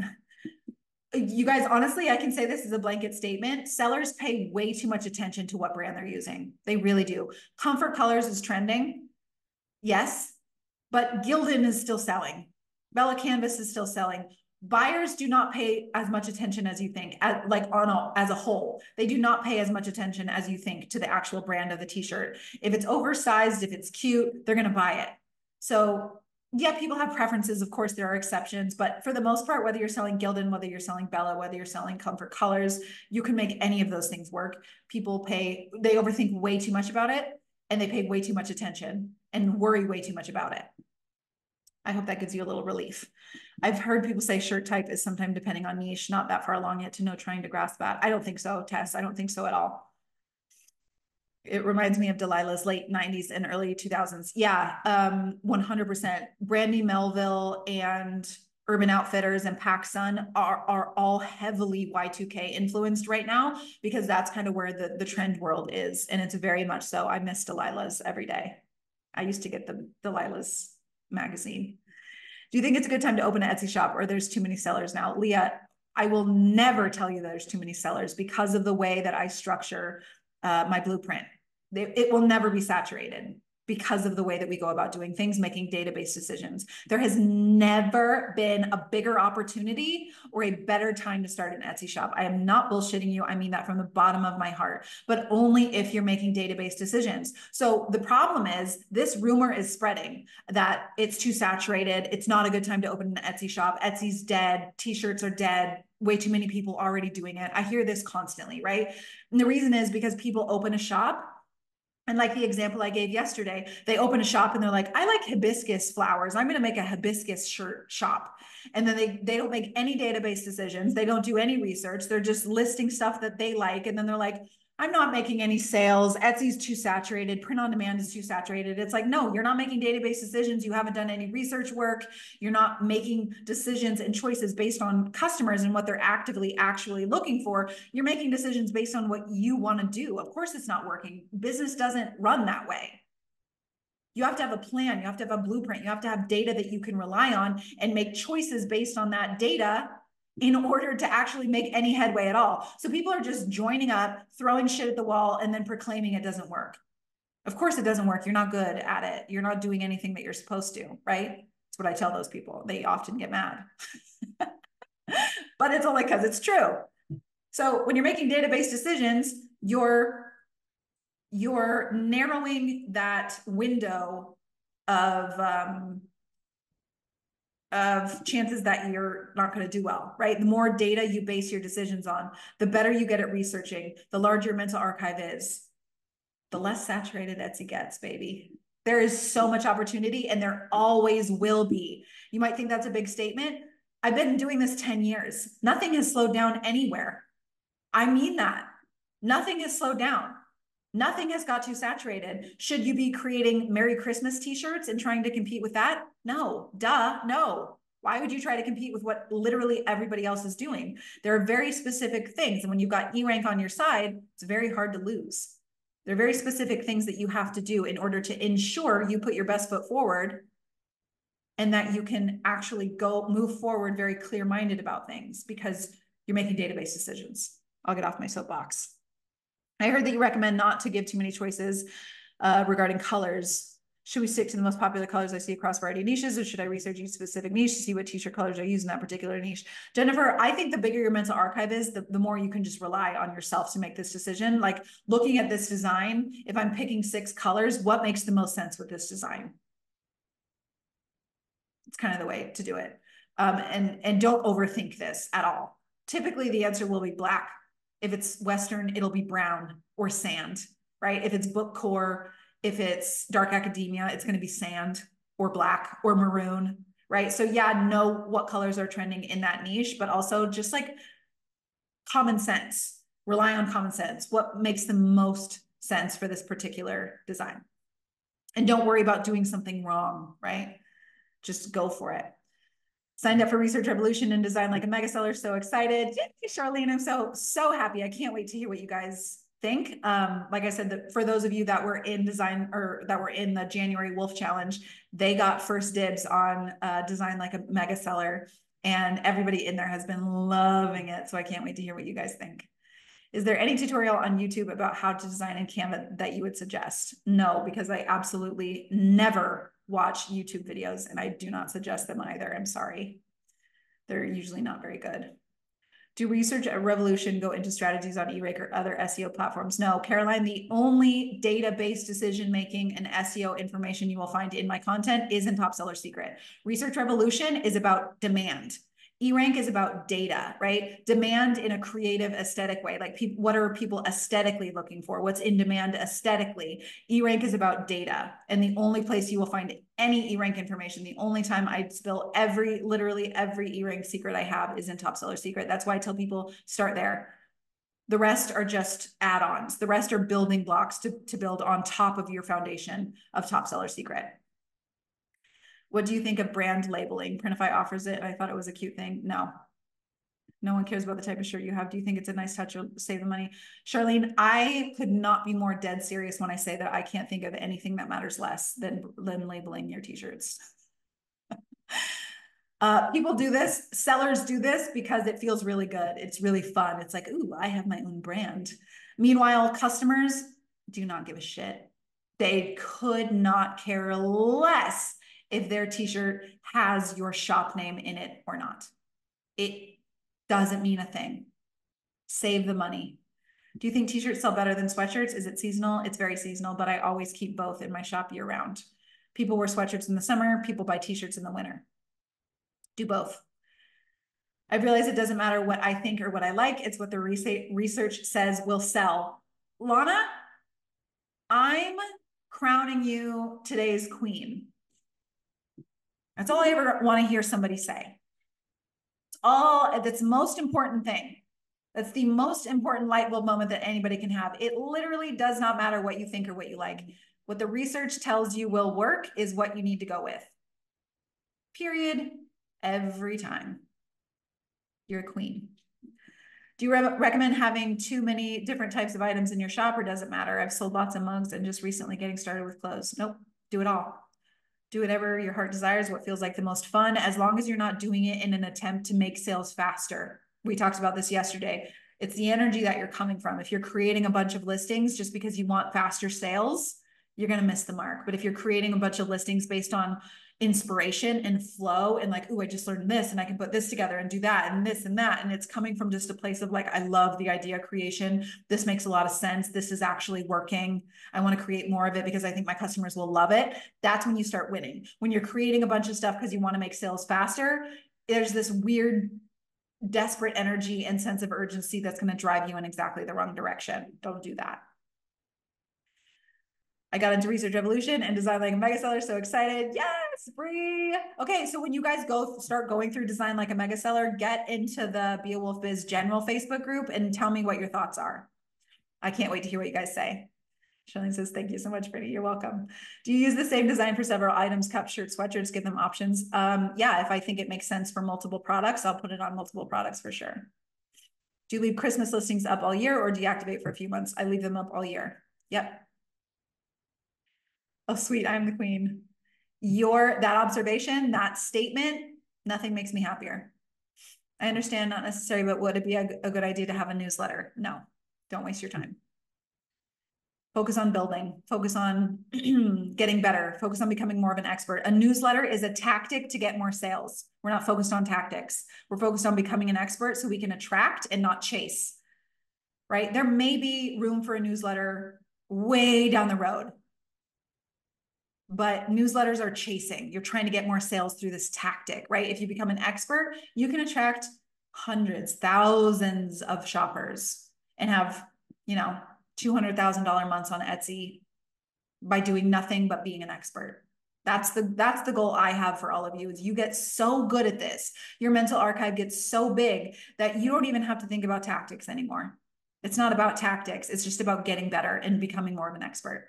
Speaker 1: You guys, honestly, I can say this is a blanket statement. Sellers pay way too much attention to what brand they're using. They really do. Comfort Colors is trending. Yes, but Gildan is still selling. Bella Canvas is still selling buyers do not pay as much attention as you think at, like on a, as a whole they do not pay as much attention as you think to the actual brand of the t-shirt if it's oversized if it's cute they're going to buy it so yeah people have preferences of course there are exceptions but for the most part whether you're selling gildan whether you're selling bella whether you're selling comfort colors you can make any of those things work people pay they overthink way too much about it and they pay way too much attention and worry way too much about it I hope that gives you a little relief. I've heard people say shirt type is sometimes depending on niche, not that far along yet to know trying to grasp that. I don't think so, Tess. I don't think so at all. It reminds me of Delia's late 90s and early 2000s. Yeah, um, 100%. Brandy Melville and Urban Outfitters and PacSun are, are all heavily Y2K influenced right now because that's kind of where the, the trend world is. And it's very much so. I miss Delia's every day. I used to get the Delia's magazine. Do you think it's a good time to open an Etsy shop or there's too many sellers now? Leah, I will never tell you that there's too many sellers because of the way that I structure uh, my blueprint. It, will never be saturated because of the way that we go about doing things, making database decisions. There has never been a bigger opportunity or a better time to start an Etsy shop. I am not bullshitting you. I mean that from the bottom of my heart, but only if you're making database decisions. So the problem is this rumor is spreading that it's too saturated. It's not a good time to open an Etsy shop. Etsy's dead. T-shirts are dead way too many people already doing it. I hear this constantly, right? And the reason is because people open a shop and like the example I gave yesterday, they open a shop and they're like, I like hibiscus flowers. I'm going to make a hibiscus shirt shop. And then they, they don't make any database decisions. They don't do any research. They're just listing stuff that they like. And then they're like, I'm not making any sales. Etsy's too saturated. Print on demand is too saturated. It's like, no, you're not making database decisions. You haven't done any research work. You're not making decisions and choices based on customers and what they're actively actually looking for. You're making decisions based on what you want to do. Of course, it's not working. Business doesn't run that way. You have to have a plan. You have to have a blueprint. You have to have data that you can rely on and make choices based on that data in order to actually make any headway at all. So people are just joining up, throwing shit at the wall, and then proclaiming it doesn't work. Of course, it doesn't work. You're not good at it. You're not doing anything that you're supposed to, right? That's what I tell those people. They often get mad. *laughs* but it's only because it's true. So when you're making database decisions, you're you're narrowing that window of um, of chances that you're not going to do well, right? The more data you base your decisions on, the better you get at researching, the larger your mental archive is, the less saturated Etsy gets, baby. There is so much opportunity and there always will be. You might think that's a big statement. I've been doing this 10 years. Nothing has slowed down anywhere. I mean that. Nothing has slowed down. Nothing has got too saturated. Should you be creating Merry Christmas t-shirts and trying to compete with that? No, duh, no. Why would you try to compete with what literally everybody else is doing? There are very specific things. And when you've got E-rank on your side, it's very hard to lose. There are very specific things that you have to do in order to ensure you put your best foot forward and that you can actually go move forward very clear-minded about things because you're making database decisions. I'll get off my soapbox. I heard that you recommend not to give too many choices uh, regarding colors. Should we stick to the most popular colors I see across variety of niches, or should I research each specific niche to see what t-shirt colors I use in that particular niche? Jennifer, I think the bigger your mental archive is, the, the more you can just rely on yourself to make this decision. Like looking at this design, if I'm picking six colors, what makes the most sense with this design? It's kind of the way to do it. Um, and, and don't overthink this at all. Typically, the answer will be black if it's Western, it'll be brown or sand, right? If it's book core, if it's dark academia, it's going to be sand or black or maroon, right? So yeah, know what colors are trending in that niche, but also just like common sense, rely on common sense. What makes the most sense for this particular design? And don't worry about doing something wrong, right? Just go for it. Signed up for Research Revolution and Design Like a Mega Seller. So excited. Charlene, I'm so, so happy. I can't wait to hear what you guys think. Um, like I said, that for those of you that were in design or that were in the January Wolf Challenge, they got first dibs on uh, Design Like a Mega Seller. And everybody in there has been loving it. So I can't wait to hear what you guys think. Is there any tutorial on YouTube about how to design in Canva that you would suggest? No, because I absolutely never watch YouTube videos and I do not suggest them either. I'm sorry. They're usually not very good. Do research at Revolution go into strategies on E-Rank or other SEO platforms? No, Caroline, the only database decision making and SEO information you will find in my content is in Top Seller Secret. Research Revolution is about demand. E-rank is about data, right? Demand in a creative aesthetic way. Like people, what are people aesthetically looking for? What's in demand aesthetically? E-rank is about data. And the only place you will find any E-rank information, the only time I spill every, literally every E-rank secret I have is in Top Seller Secret. That's why I tell people start there. The rest are just add-ons. The rest are building blocks to, to build on top of your foundation of Top Seller Secret. What do you think of brand labeling? Printify offers it. I thought it was a cute thing. No. No one cares about the type of shirt you have. Do you think it's a nice touch or save the money? Charlene, I could not be more dead serious when I say that I can't think of anything that matters less than, than labeling your t-shirts. *laughs* uh, people do this, sellers do this because it feels really good. It's really fun. It's like, ooh, I have my own brand. Meanwhile, customers do not give a shit. They could not care less if their t-shirt has your shop name in it or not. It doesn't mean a thing. Save the money. Do you think t-shirts sell better than sweatshirts? Is it seasonal? It's very seasonal, but I always keep both in my shop year round. People wear sweatshirts in the summer, people buy t-shirts in the winter. Do both. I realize it doesn't matter what I think or what I like. It's what the research says will sell. Lana, I'm crowning you today's queen. That's all I ever want to hear somebody say. It's all that's most important thing. That's the most important light bulb moment that anybody can have. It literally does not matter what you think or what you like. What the research tells you will work is what you need to go with. Period. Every time. You're a queen. Do you re recommend having too many different types of items in your shop or does it matter? I've sold lots of mugs and just recently getting started with clothes. Nope, do it all do whatever your heart desires, what feels like the most fun, as long as you're not doing it in an attempt to make sales faster. We talked about this yesterday. It's the energy that you're coming from. If you're creating a bunch of listings just because you want faster sales, you're going to miss the mark. But if you're creating a bunch of listings based on inspiration and flow and like, oh, I just learned this and I can put this together and do that and this and that. And it's coming from just a place of like, I love the idea creation. This makes a lot of sense. This is actually working. I want to create more of it because I think my customers will love it. That's when you start winning. When you're creating a bunch of stuff because you want to make sales faster, there's this weird desperate energy and sense of urgency that's going to drive you in exactly the wrong direction. Don't do that. I got into Research Revolution and Design Like a Mega Seller. So excited. Yes, Bree. Okay, so when you guys go start going through Design Like a Mega Seller, get into the Be a Wolf Biz general Facebook group and tell me what your thoughts are. I can't wait to hear what you guys say. Charlene says, thank you so much, Brittany. You're welcome. Do you use the same design for several items, cup, shirts, sweatshirts, give them options? Um, yeah, if I think it makes sense for multiple products, I'll put it on multiple products for sure. Do you leave Christmas listings up all year or deactivate for a few months? I leave them up all year. Yep. Oh, sweet, I'm the queen. Your that observation, that statement, nothing makes me happier. I understand not necessary, but would it be a, a good idea to have a newsletter? No, don't waste your time. Focus on building, focus on *clears throat* getting better, focus on becoming more of an expert. A newsletter is a tactic to get more sales. We're not focused on tactics. We're focused on becoming an expert so we can attract and not chase, right? There may be room for a newsletter way down the road but newsletters are chasing. You're trying to get more sales through this tactic, right? If you become an expert, you can attract hundreds, thousands of shoppers and have, you know, $200,000 months on Etsy by doing nothing but being an expert. That's the that's the goal I have for all of you is you get so good at this. Your mental archive gets so big that you don't even have to think about tactics anymore. It's not about tactics. It's just about getting better and becoming more of an expert.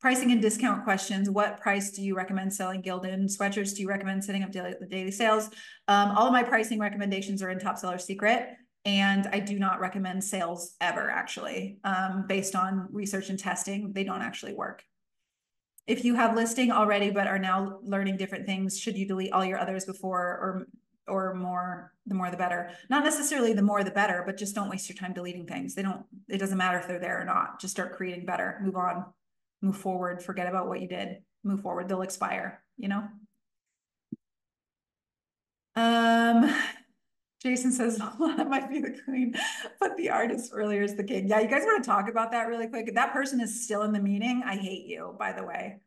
Speaker 1: Pricing and discount questions. What price do you recommend selling Gildan sweatshirts? Do you recommend setting up daily, daily sales? Um, all of my pricing recommendations are in Top Seller Secret. And I do not recommend sales ever, actually, um, based on research and testing. They don't actually work. If you have listing already, but are now learning different things, should you delete all your others before or or more, the more the better. Not necessarily the more the better, but just don't waste your time deleting things. They don't, it doesn't matter if they're there or not. Just start creating better, move on, move forward, forget about what you did, move forward. They'll expire, you know? Um, *sighs* Jason says *laughs* that might be the queen, but the artist earlier is the king. Yeah, you guys want to talk about that really quick? That person is still in the meeting. I hate you, by the way.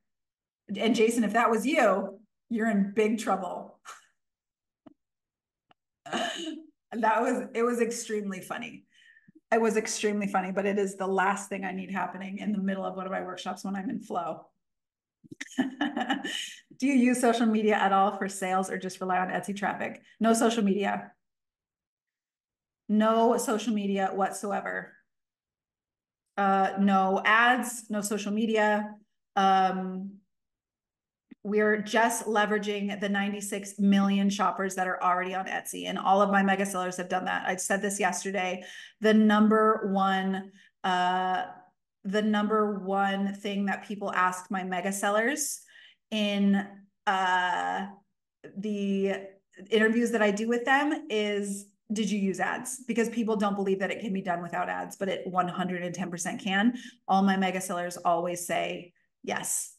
Speaker 1: And Jason, if that was you, you're in big trouble. *laughs* that was it was extremely funny. It was extremely funny, but it is the last thing I need happening in the middle of one of my workshops when I'm in flow. *laughs* Do you use social media at all for sales or just rely on Etsy traffic? No social media. No social media whatsoever. Uh, no ads, no social media. Um, we're just leveraging the 96 million shoppers that are already on Etsy. And all of my mega sellers have done that. I said this yesterday. The number one, uh, the number one thing that people ask my mega sellers in uh, the interviews that I do with them is did you use ads? Because people don't believe that it can be done without ads, but it 110% can. All my mega sellers always say yes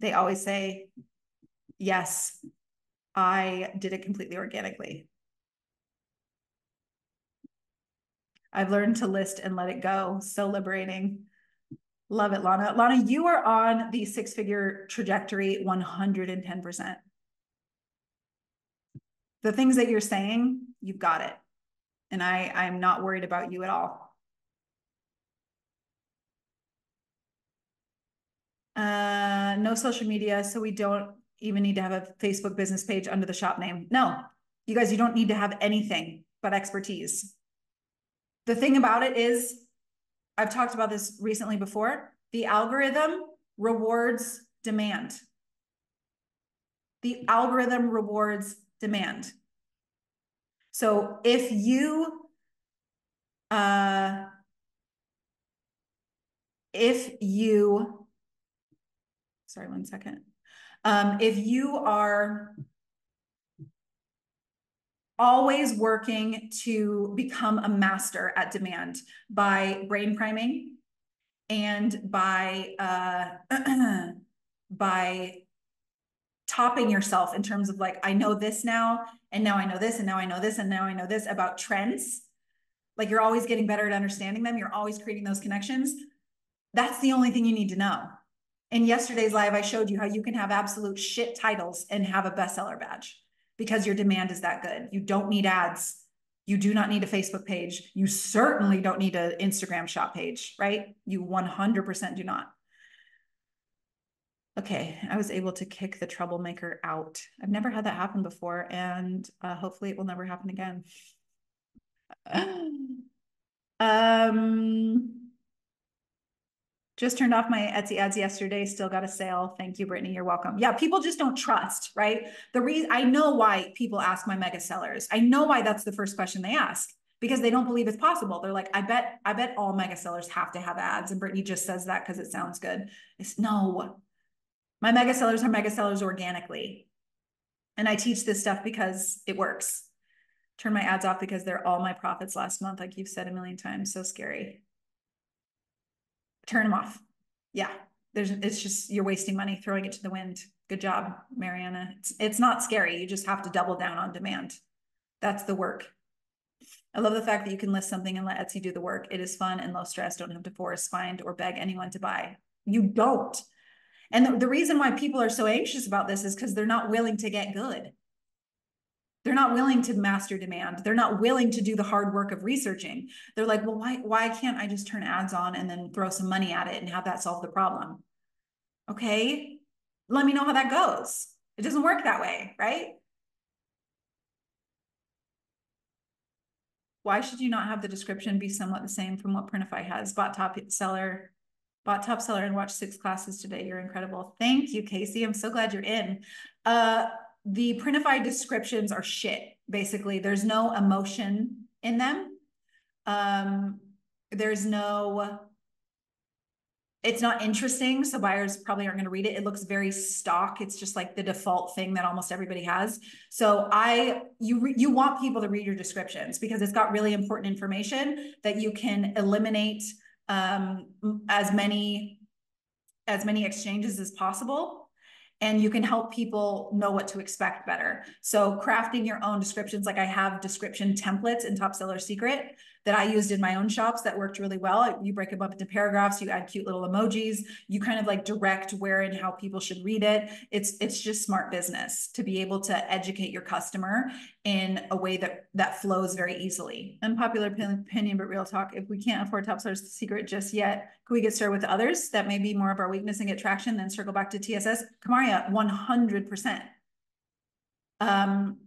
Speaker 1: they always say, yes, I did it completely organically. I've learned to list and let it go. So liberating. Love it, Lana. Lana, you are on the six figure trajectory 110%. The things that you're saying, you've got it. And I, I'm not worried about you at all. Uh, no social media, so we don't even need to have a Facebook business page under the shop name. No, you guys, you don't need to have anything but expertise. The thing about it is, I've talked about this recently before, the algorithm rewards demand. The algorithm rewards demand. So if you, uh, if you sorry, one second. Um, if you are always working to become a master at demand by brain priming and by uh, *clears throat* by topping yourself in terms of like I know this now and now I know this and now I know this and now I know this about trends like you're always getting better at understanding them you're always creating those connections that's the only thing you need to know in yesterday's live, I showed you how you can have absolute shit titles and have a bestseller badge because your demand is that good. You don't need ads. You do not need a Facebook page. You certainly don't need an Instagram shop page, right? You 100% do not. Okay, I was able to kick the troublemaker out. I've never had that happen before, and uh, hopefully it will never happen again. *gasps* um, just turned off my Etsy ads yesterday, still got a sale. Thank you, Brittany. You're welcome. Yeah, people just don't trust, right? The reason I know why people ask my mega sellers. I know why that's the first question they ask because they don't believe it's possible. They're like, I bet, I bet all mega sellers have to have ads. And Brittany just says that because it sounds good. It's no, my mega sellers are mega sellers organically. And I teach this stuff because it works. Turn my ads off because they're all my profits last month, like you've said a million times. So scary turn them off. Yeah, there's it's just you're wasting money throwing it to the wind. Good job, Mariana. It's it's not scary. You just have to double down on demand. That's the work. I love the fact that you can list something and let Etsy do the work. It is fun and low stress. Don't have to force, find, or beg anyone to buy. You don't. And the, the reason why people are so anxious about this is because they're not willing to get good. They're not willing to master demand. They're not willing to do the hard work of researching. They're like, well, why, why can't I just turn ads on and then throw some money at it and have that solve the problem? Okay, let me know how that goes. It doesn't work that way, right? Why should you not have the description be somewhat the same from what Printify has? Bot top seller, Bought top seller and watched six classes today. You're incredible. Thank you, Casey. I'm so glad you're in. Uh, the printified descriptions are shit. Basically, there's no emotion in them. Um, there's no it's not interesting. So buyers probably aren't going to read it. It looks very stock. It's just like the default thing that almost everybody has. So i you re, you want people to read your descriptions because it's got really important information that you can eliminate um, as many as many exchanges as possible and you can help people know what to expect better. So crafting your own descriptions, like I have description templates in Top Seller Secret that I used in my own shops that worked really well. You break them up into paragraphs, you add cute little emojis, you kind of like direct where and how people should read it. It's it's just smart business to be able to educate your customer in a way that that flows very easily. Unpopular opinion, but real talk. If we can't afford Top Seller's Secret just yet, can we get started with others that may be more of our weakness and get traction, then circle back to TSS? Kamaria, 100%. Um,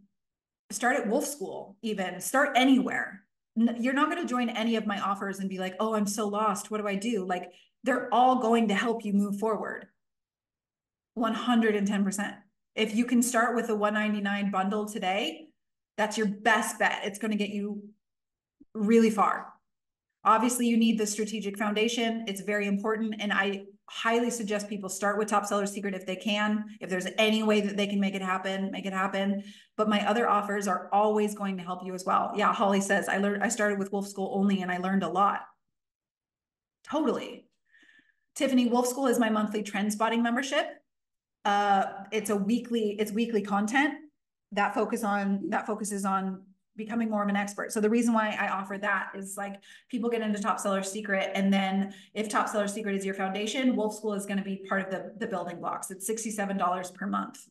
Speaker 1: start at Wolf School, even start anywhere you're not going to join any of my offers and be like, oh, I'm so lost. What do I do? Like, they're all going to help you move forward. 110%. If you can start with a 199 bundle today, that's your best bet. It's going to get you really far. Obviously, you need the strategic foundation. It's very important. And I highly suggest people start with Top Seller Secret if they can. If there's any way that they can make it happen, make it happen. But my other offers are always going to help you as well. Yeah, Holly says I learned I started with Wolf School only and I learned a lot. Totally. Tiffany, Wolf School is my monthly trend spotting membership. Uh, it's a weekly, it's weekly content that focus on that focuses on becoming more of an expert. So the reason why I offer that is like people get into Top Seller Secret, and then if Top Seller Secret is your foundation, Wolf School is going to be part of the, the building blocks. It's $67 per month.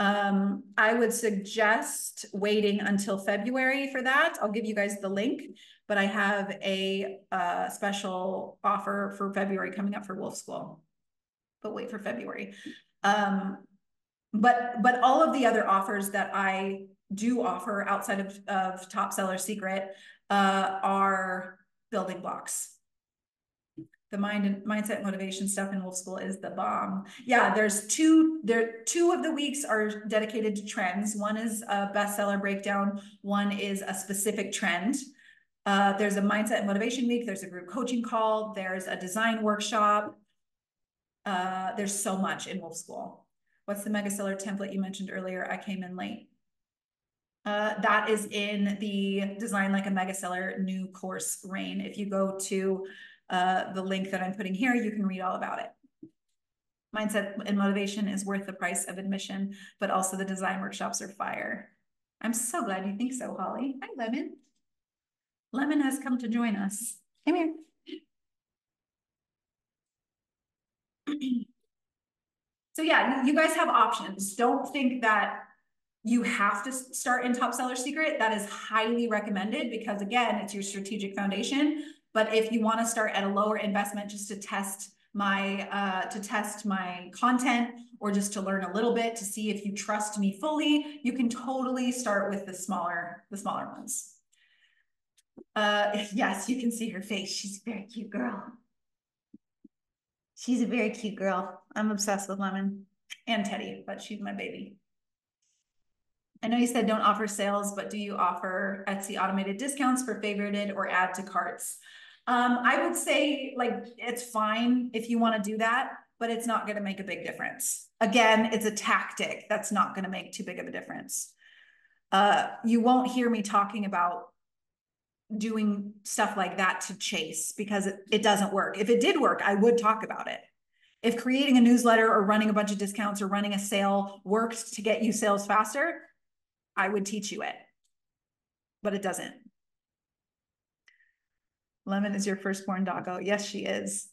Speaker 1: Um, I would suggest waiting until February for that. I'll give you guys the link, but I have a uh, special offer for February coming up for Wolf School. But wait for February. Um, but but all of the other offers that I do offer outside of, of top seller secret uh, are building blocks. The mind and mindset motivation stuff in wolf school is the bomb. Yeah there's two there two of the weeks are dedicated to trends. One is a bestseller breakdown. One is a specific trend. Uh, there's a mindset motivation week. There's a group coaching call. There's a design workshop. Uh, there's so much in wolf school. What's the mega seller template you mentioned earlier? I came in late uh, that is in the Design Like a Mega Seller new course, Rain. If you go to uh, the link that I'm putting here, you can read all about it. Mindset and motivation is worth the price of admission, but also the design workshops are fire. I'm so glad you think so, Holly. Hi, Lemon. Lemon has come to join us. Come here. *clears throat* so yeah, you guys have options. Don't think that you have to start in top seller secret. That is highly recommended because again it's your strategic foundation. But if you want to start at a lower investment just to test my uh, to test my content or just to learn a little bit to see if you trust me fully you can totally start with the smaller the smaller ones. Uh *laughs* yes you can see her face. She's a very cute girl. She's a very cute girl. I'm obsessed with lemon and teddy but she's my baby I know you said don't offer sales, but do you offer Etsy automated discounts for favorited or add to carts? Um, I would say like it's fine if you want to do that, but it's not going to make a big difference. Again, it's a tactic that's not going to make too big of a difference. Uh, you won't hear me talking about doing stuff like that to chase because it, it doesn't work. If it did work, I would talk about it. If creating a newsletter or running a bunch of discounts or running a sale works to get you sales faster, I would teach you it, but it doesn't. Lemon is your firstborn doggo. Yes, she is.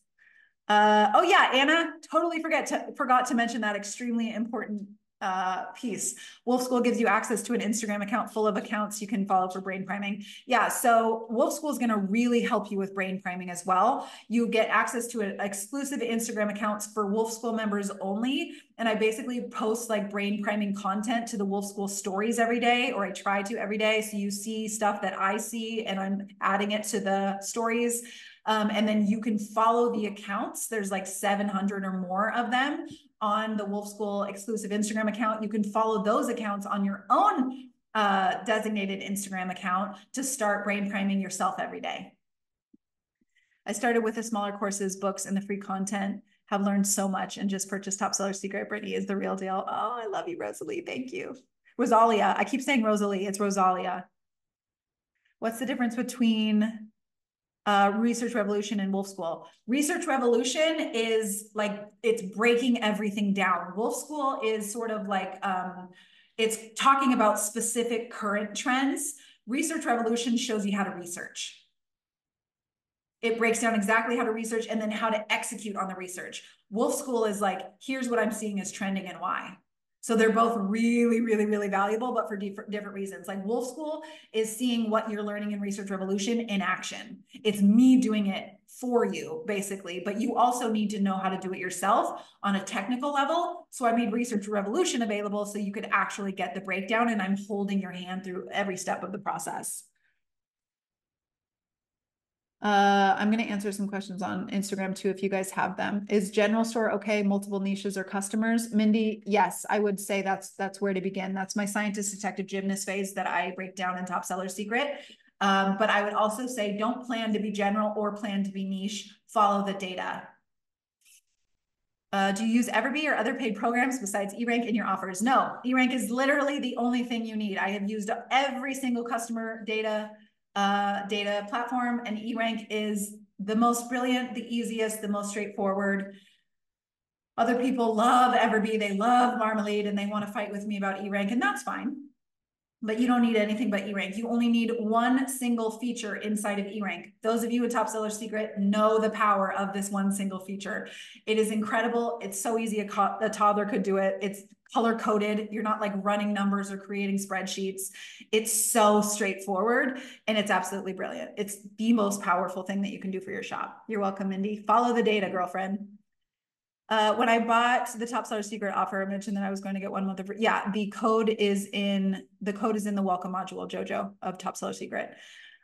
Speaker 1: Uh, oh yeah, Anna, totally forget to, forgot to mention that extremely important uh, piece. Wolf School gives you access to an Instagram account full of accounts you can follow for brain priming. Yeah, so Wolf School is going to really help you with brain priming as well. You get access to an exclusive Instagram accounts for Wolf School members only. And I basically post like brain priming content to the Wolf School stories every day, or I try to every day. So you see stuff that I see and I'm adding it to the stories. Um, and then you can follow the accounts. There's like 700 or more of them on the Wolf School exclusive Instagram account. You can follow those accounts on your own uh, designated Instagram account to start brain priming yourself every day. I started with the smaller courses, books, and the free content. Have learned so much and just purchased Top Seller Secret. Brittany is the real deal. Oh, I love you, Rosalie. Thank you. Rosalia. I keep saying Rosalie. It's Rosalia. What's the difference between uh, Research Revolution and Wolf School? Research Revolution is like it's breaking everything down. Wolf School is sort of like um, it's talking about specific current trends. Research Revolution shows you how to research it breaks down exactly how to research and then how to execute on the research. Wolf School is like, here's what I'm seeing as trending and why. So they're both really, really, really valuable, but for different reasons. Like Wolf School is seeing what you're learning in Research Revolution in action. It's me doing it for you, basically, but you also need to know how to do it yourself on a technical level. So I made Research Revolution available so you could actually get the breakdown, and I'm holding your hand through every step of the process. Uh, I'm going to answer some questions on Instagram too, if you guys have them. Is general store okay? Multiple niches or customers? Mindy, yes, I would say that's that's where to begin. That's my scientist detective gymnast phase that I break down in Top Seller Secret. Um, but I would also say don't plan to be general or plan to be niche. Follow the data. Uh, do you use Everbee or other paid programs besides eRank in your offers? No, eRank is literally the only thing you need. I have used every single customer data uh, data platform, and eRank is the most brilliant, the easiest, the most straightforward. Other people love Everbee, they love Marmalead, and they want to fight with me about eRank, and that's fine. But you don't need anything but eRank. You only need one single feature inside of eRank. Those of you in Top Seller Secret know the power of this one single feature. It is incredible. It's so easy. A, a toddler could do it. It's color coded. You're not like running numbers or creating spreadsheets. It's so straightforward and it's absolutely brilliant. It's the most powerful thing that you can do for your shop. You're welcome, Mindy. Follow the data, girlfriend. Uh, when I bought the top seller secret offer, I mentioned that I was going to get one month of, yeah, the code is in, the code is in the welcome module, Jojo of top seller secret.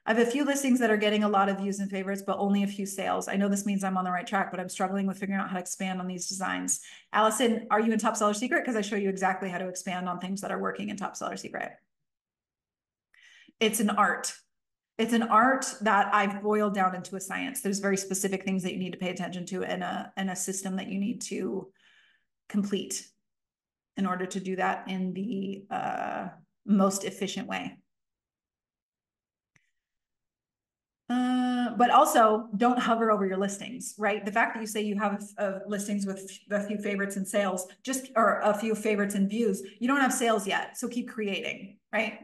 Speaker 1: I have a few listings that are getting a lot of views and favorites, but only a few sales. I know this means I'm on the right track, but I'm struggling with figuring out how to expand on these designs. Allison, are you in Top Seller Secret? Because I show you exactly how to expand on things that are working in Top Seller Secret. It's an art. It's an art that I've boiled down into a science. There's very specific things that you need to pay attention to and a, and a system that you need to complete in order to do that in the uh, most efficient way. Uh, but also don't hover over your listings, right? The fact that you say you have listings with a few favorites and sales, just or a few favorites and views, you don't have sales yet. So keep creating, right?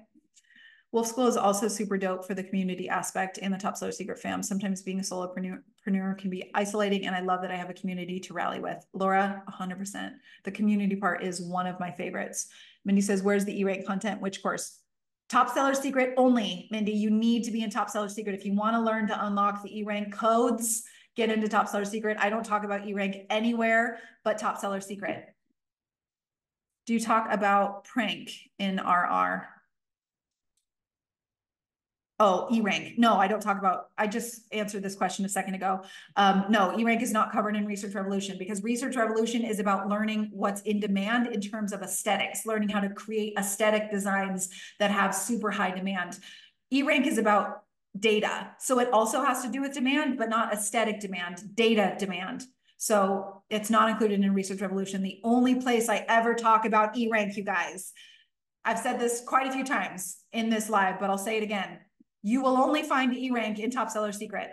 Speaker 1: Wolf School is also super dope for the community aspect and the Top Seller Secret fam. Sometimes being a solopreneur can be isolating, and I love that I have a community to rally with. Laura, 100%. The community part is one of my favorites. Mindy says, Where's the E rate content? Which course? Top seller secret only, Mindy. You need to be in top seller secret. If you want to learn to unlock the E-rank codes, get into top seller secret. I don't talk about E-rank anywhere but top seller secret. Do you talk about prank in RR? Oh, E-Rank. No, I don't talk about, I just answered this question a second ago. Um, no, E-Rank is not covered in Research Revolution because Research Revolution is about learning what's in demand in terms of aesthetics, learning how to create aesthetic designs that have super high demand. E-Rank is about data. So it also has to do with demand, but not aesthetic demand, data demand. So it's not included in Research Revolution. The only place I ever talk about E-Rank, you guys, I've said this quite a few times in this live, but I'll say it again you will only find E-Rank in Top Seller Secret.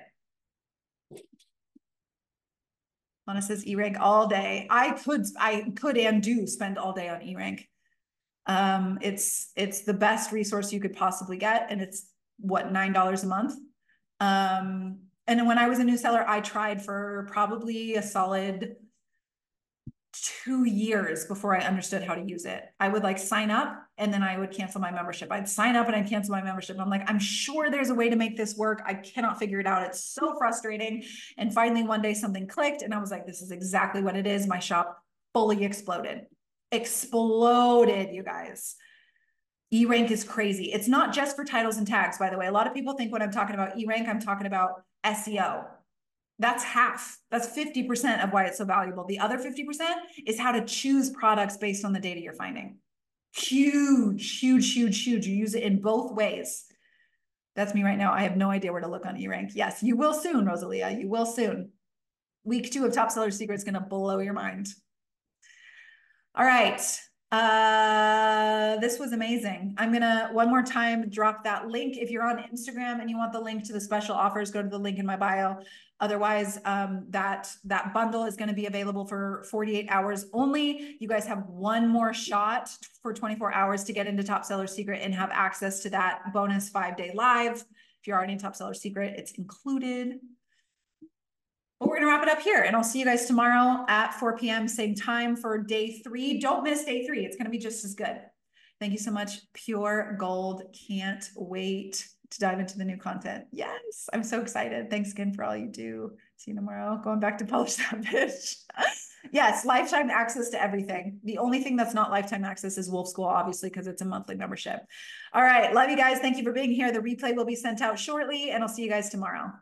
Speaker 1: Lana says E-Rank all day. I could, I could and do spend all day on E-Rank. Um, it's it's the best resource you could possibly get, and it's what nine dollars a month. Um, and when I was a new seller, I tried for probably a solid two years before I understood how to use it. I would like sign up and then I would cancel my membership. I'd sign up and I'd cancel my membership. I'm like, I'm sure there's a way to make this work. I cannot figure it out. It's so frustrating. And finally, one day something clicked and I was like, this is exactly what it is. My shop fully exploded. Exploded, you guys. E-rank is crazy. It's not just for titles and tags, by the way. A lot of people think when I'm talking about E-rank, I'm talking about SEO. That's half. That's 50% of why it's so valuable. The other 50% is how to choose products based on the data you're finding. Huge, huge, huge, huge. You use it in both ways. That's me right now. I have no idea where to look on eRank. Yes, you will soon, Rosalia. You will soon. Week two of Top Seller Secret is going to blow your mind. All right. Uh, this was amazing. I'm gonna one more time drop that link. If you're on Instagram and you want the link to the special offers, go to the link in my bio. Otherwise, um, that that bundle is going to be available for 48 hours only. You guys have one more shot for 24 hours to get into Top Seller Secret and have access to that bonus five day live. If you're already in Top Seller Secret, it's included. But we're going to wrap it up here and I'll see you guys tomorrow at 4 p.m. same time for day three. Don't miss day three. It's going to be just as good. Thank you so much. Pure gold. Can't wait to dive into the new content. Yes, I'm so excited. Thanks again for all you do. See you tomorrow. Going back to polish that *laughs* bitch. yes, lifetime access to everything. The only thing that's not lifetime access is Wolf School, obviously, because it's a monthly membership. All right. Love you guys. Thank you for being here. The replay will be sent out shortly, and I'll see you guys tomorrow.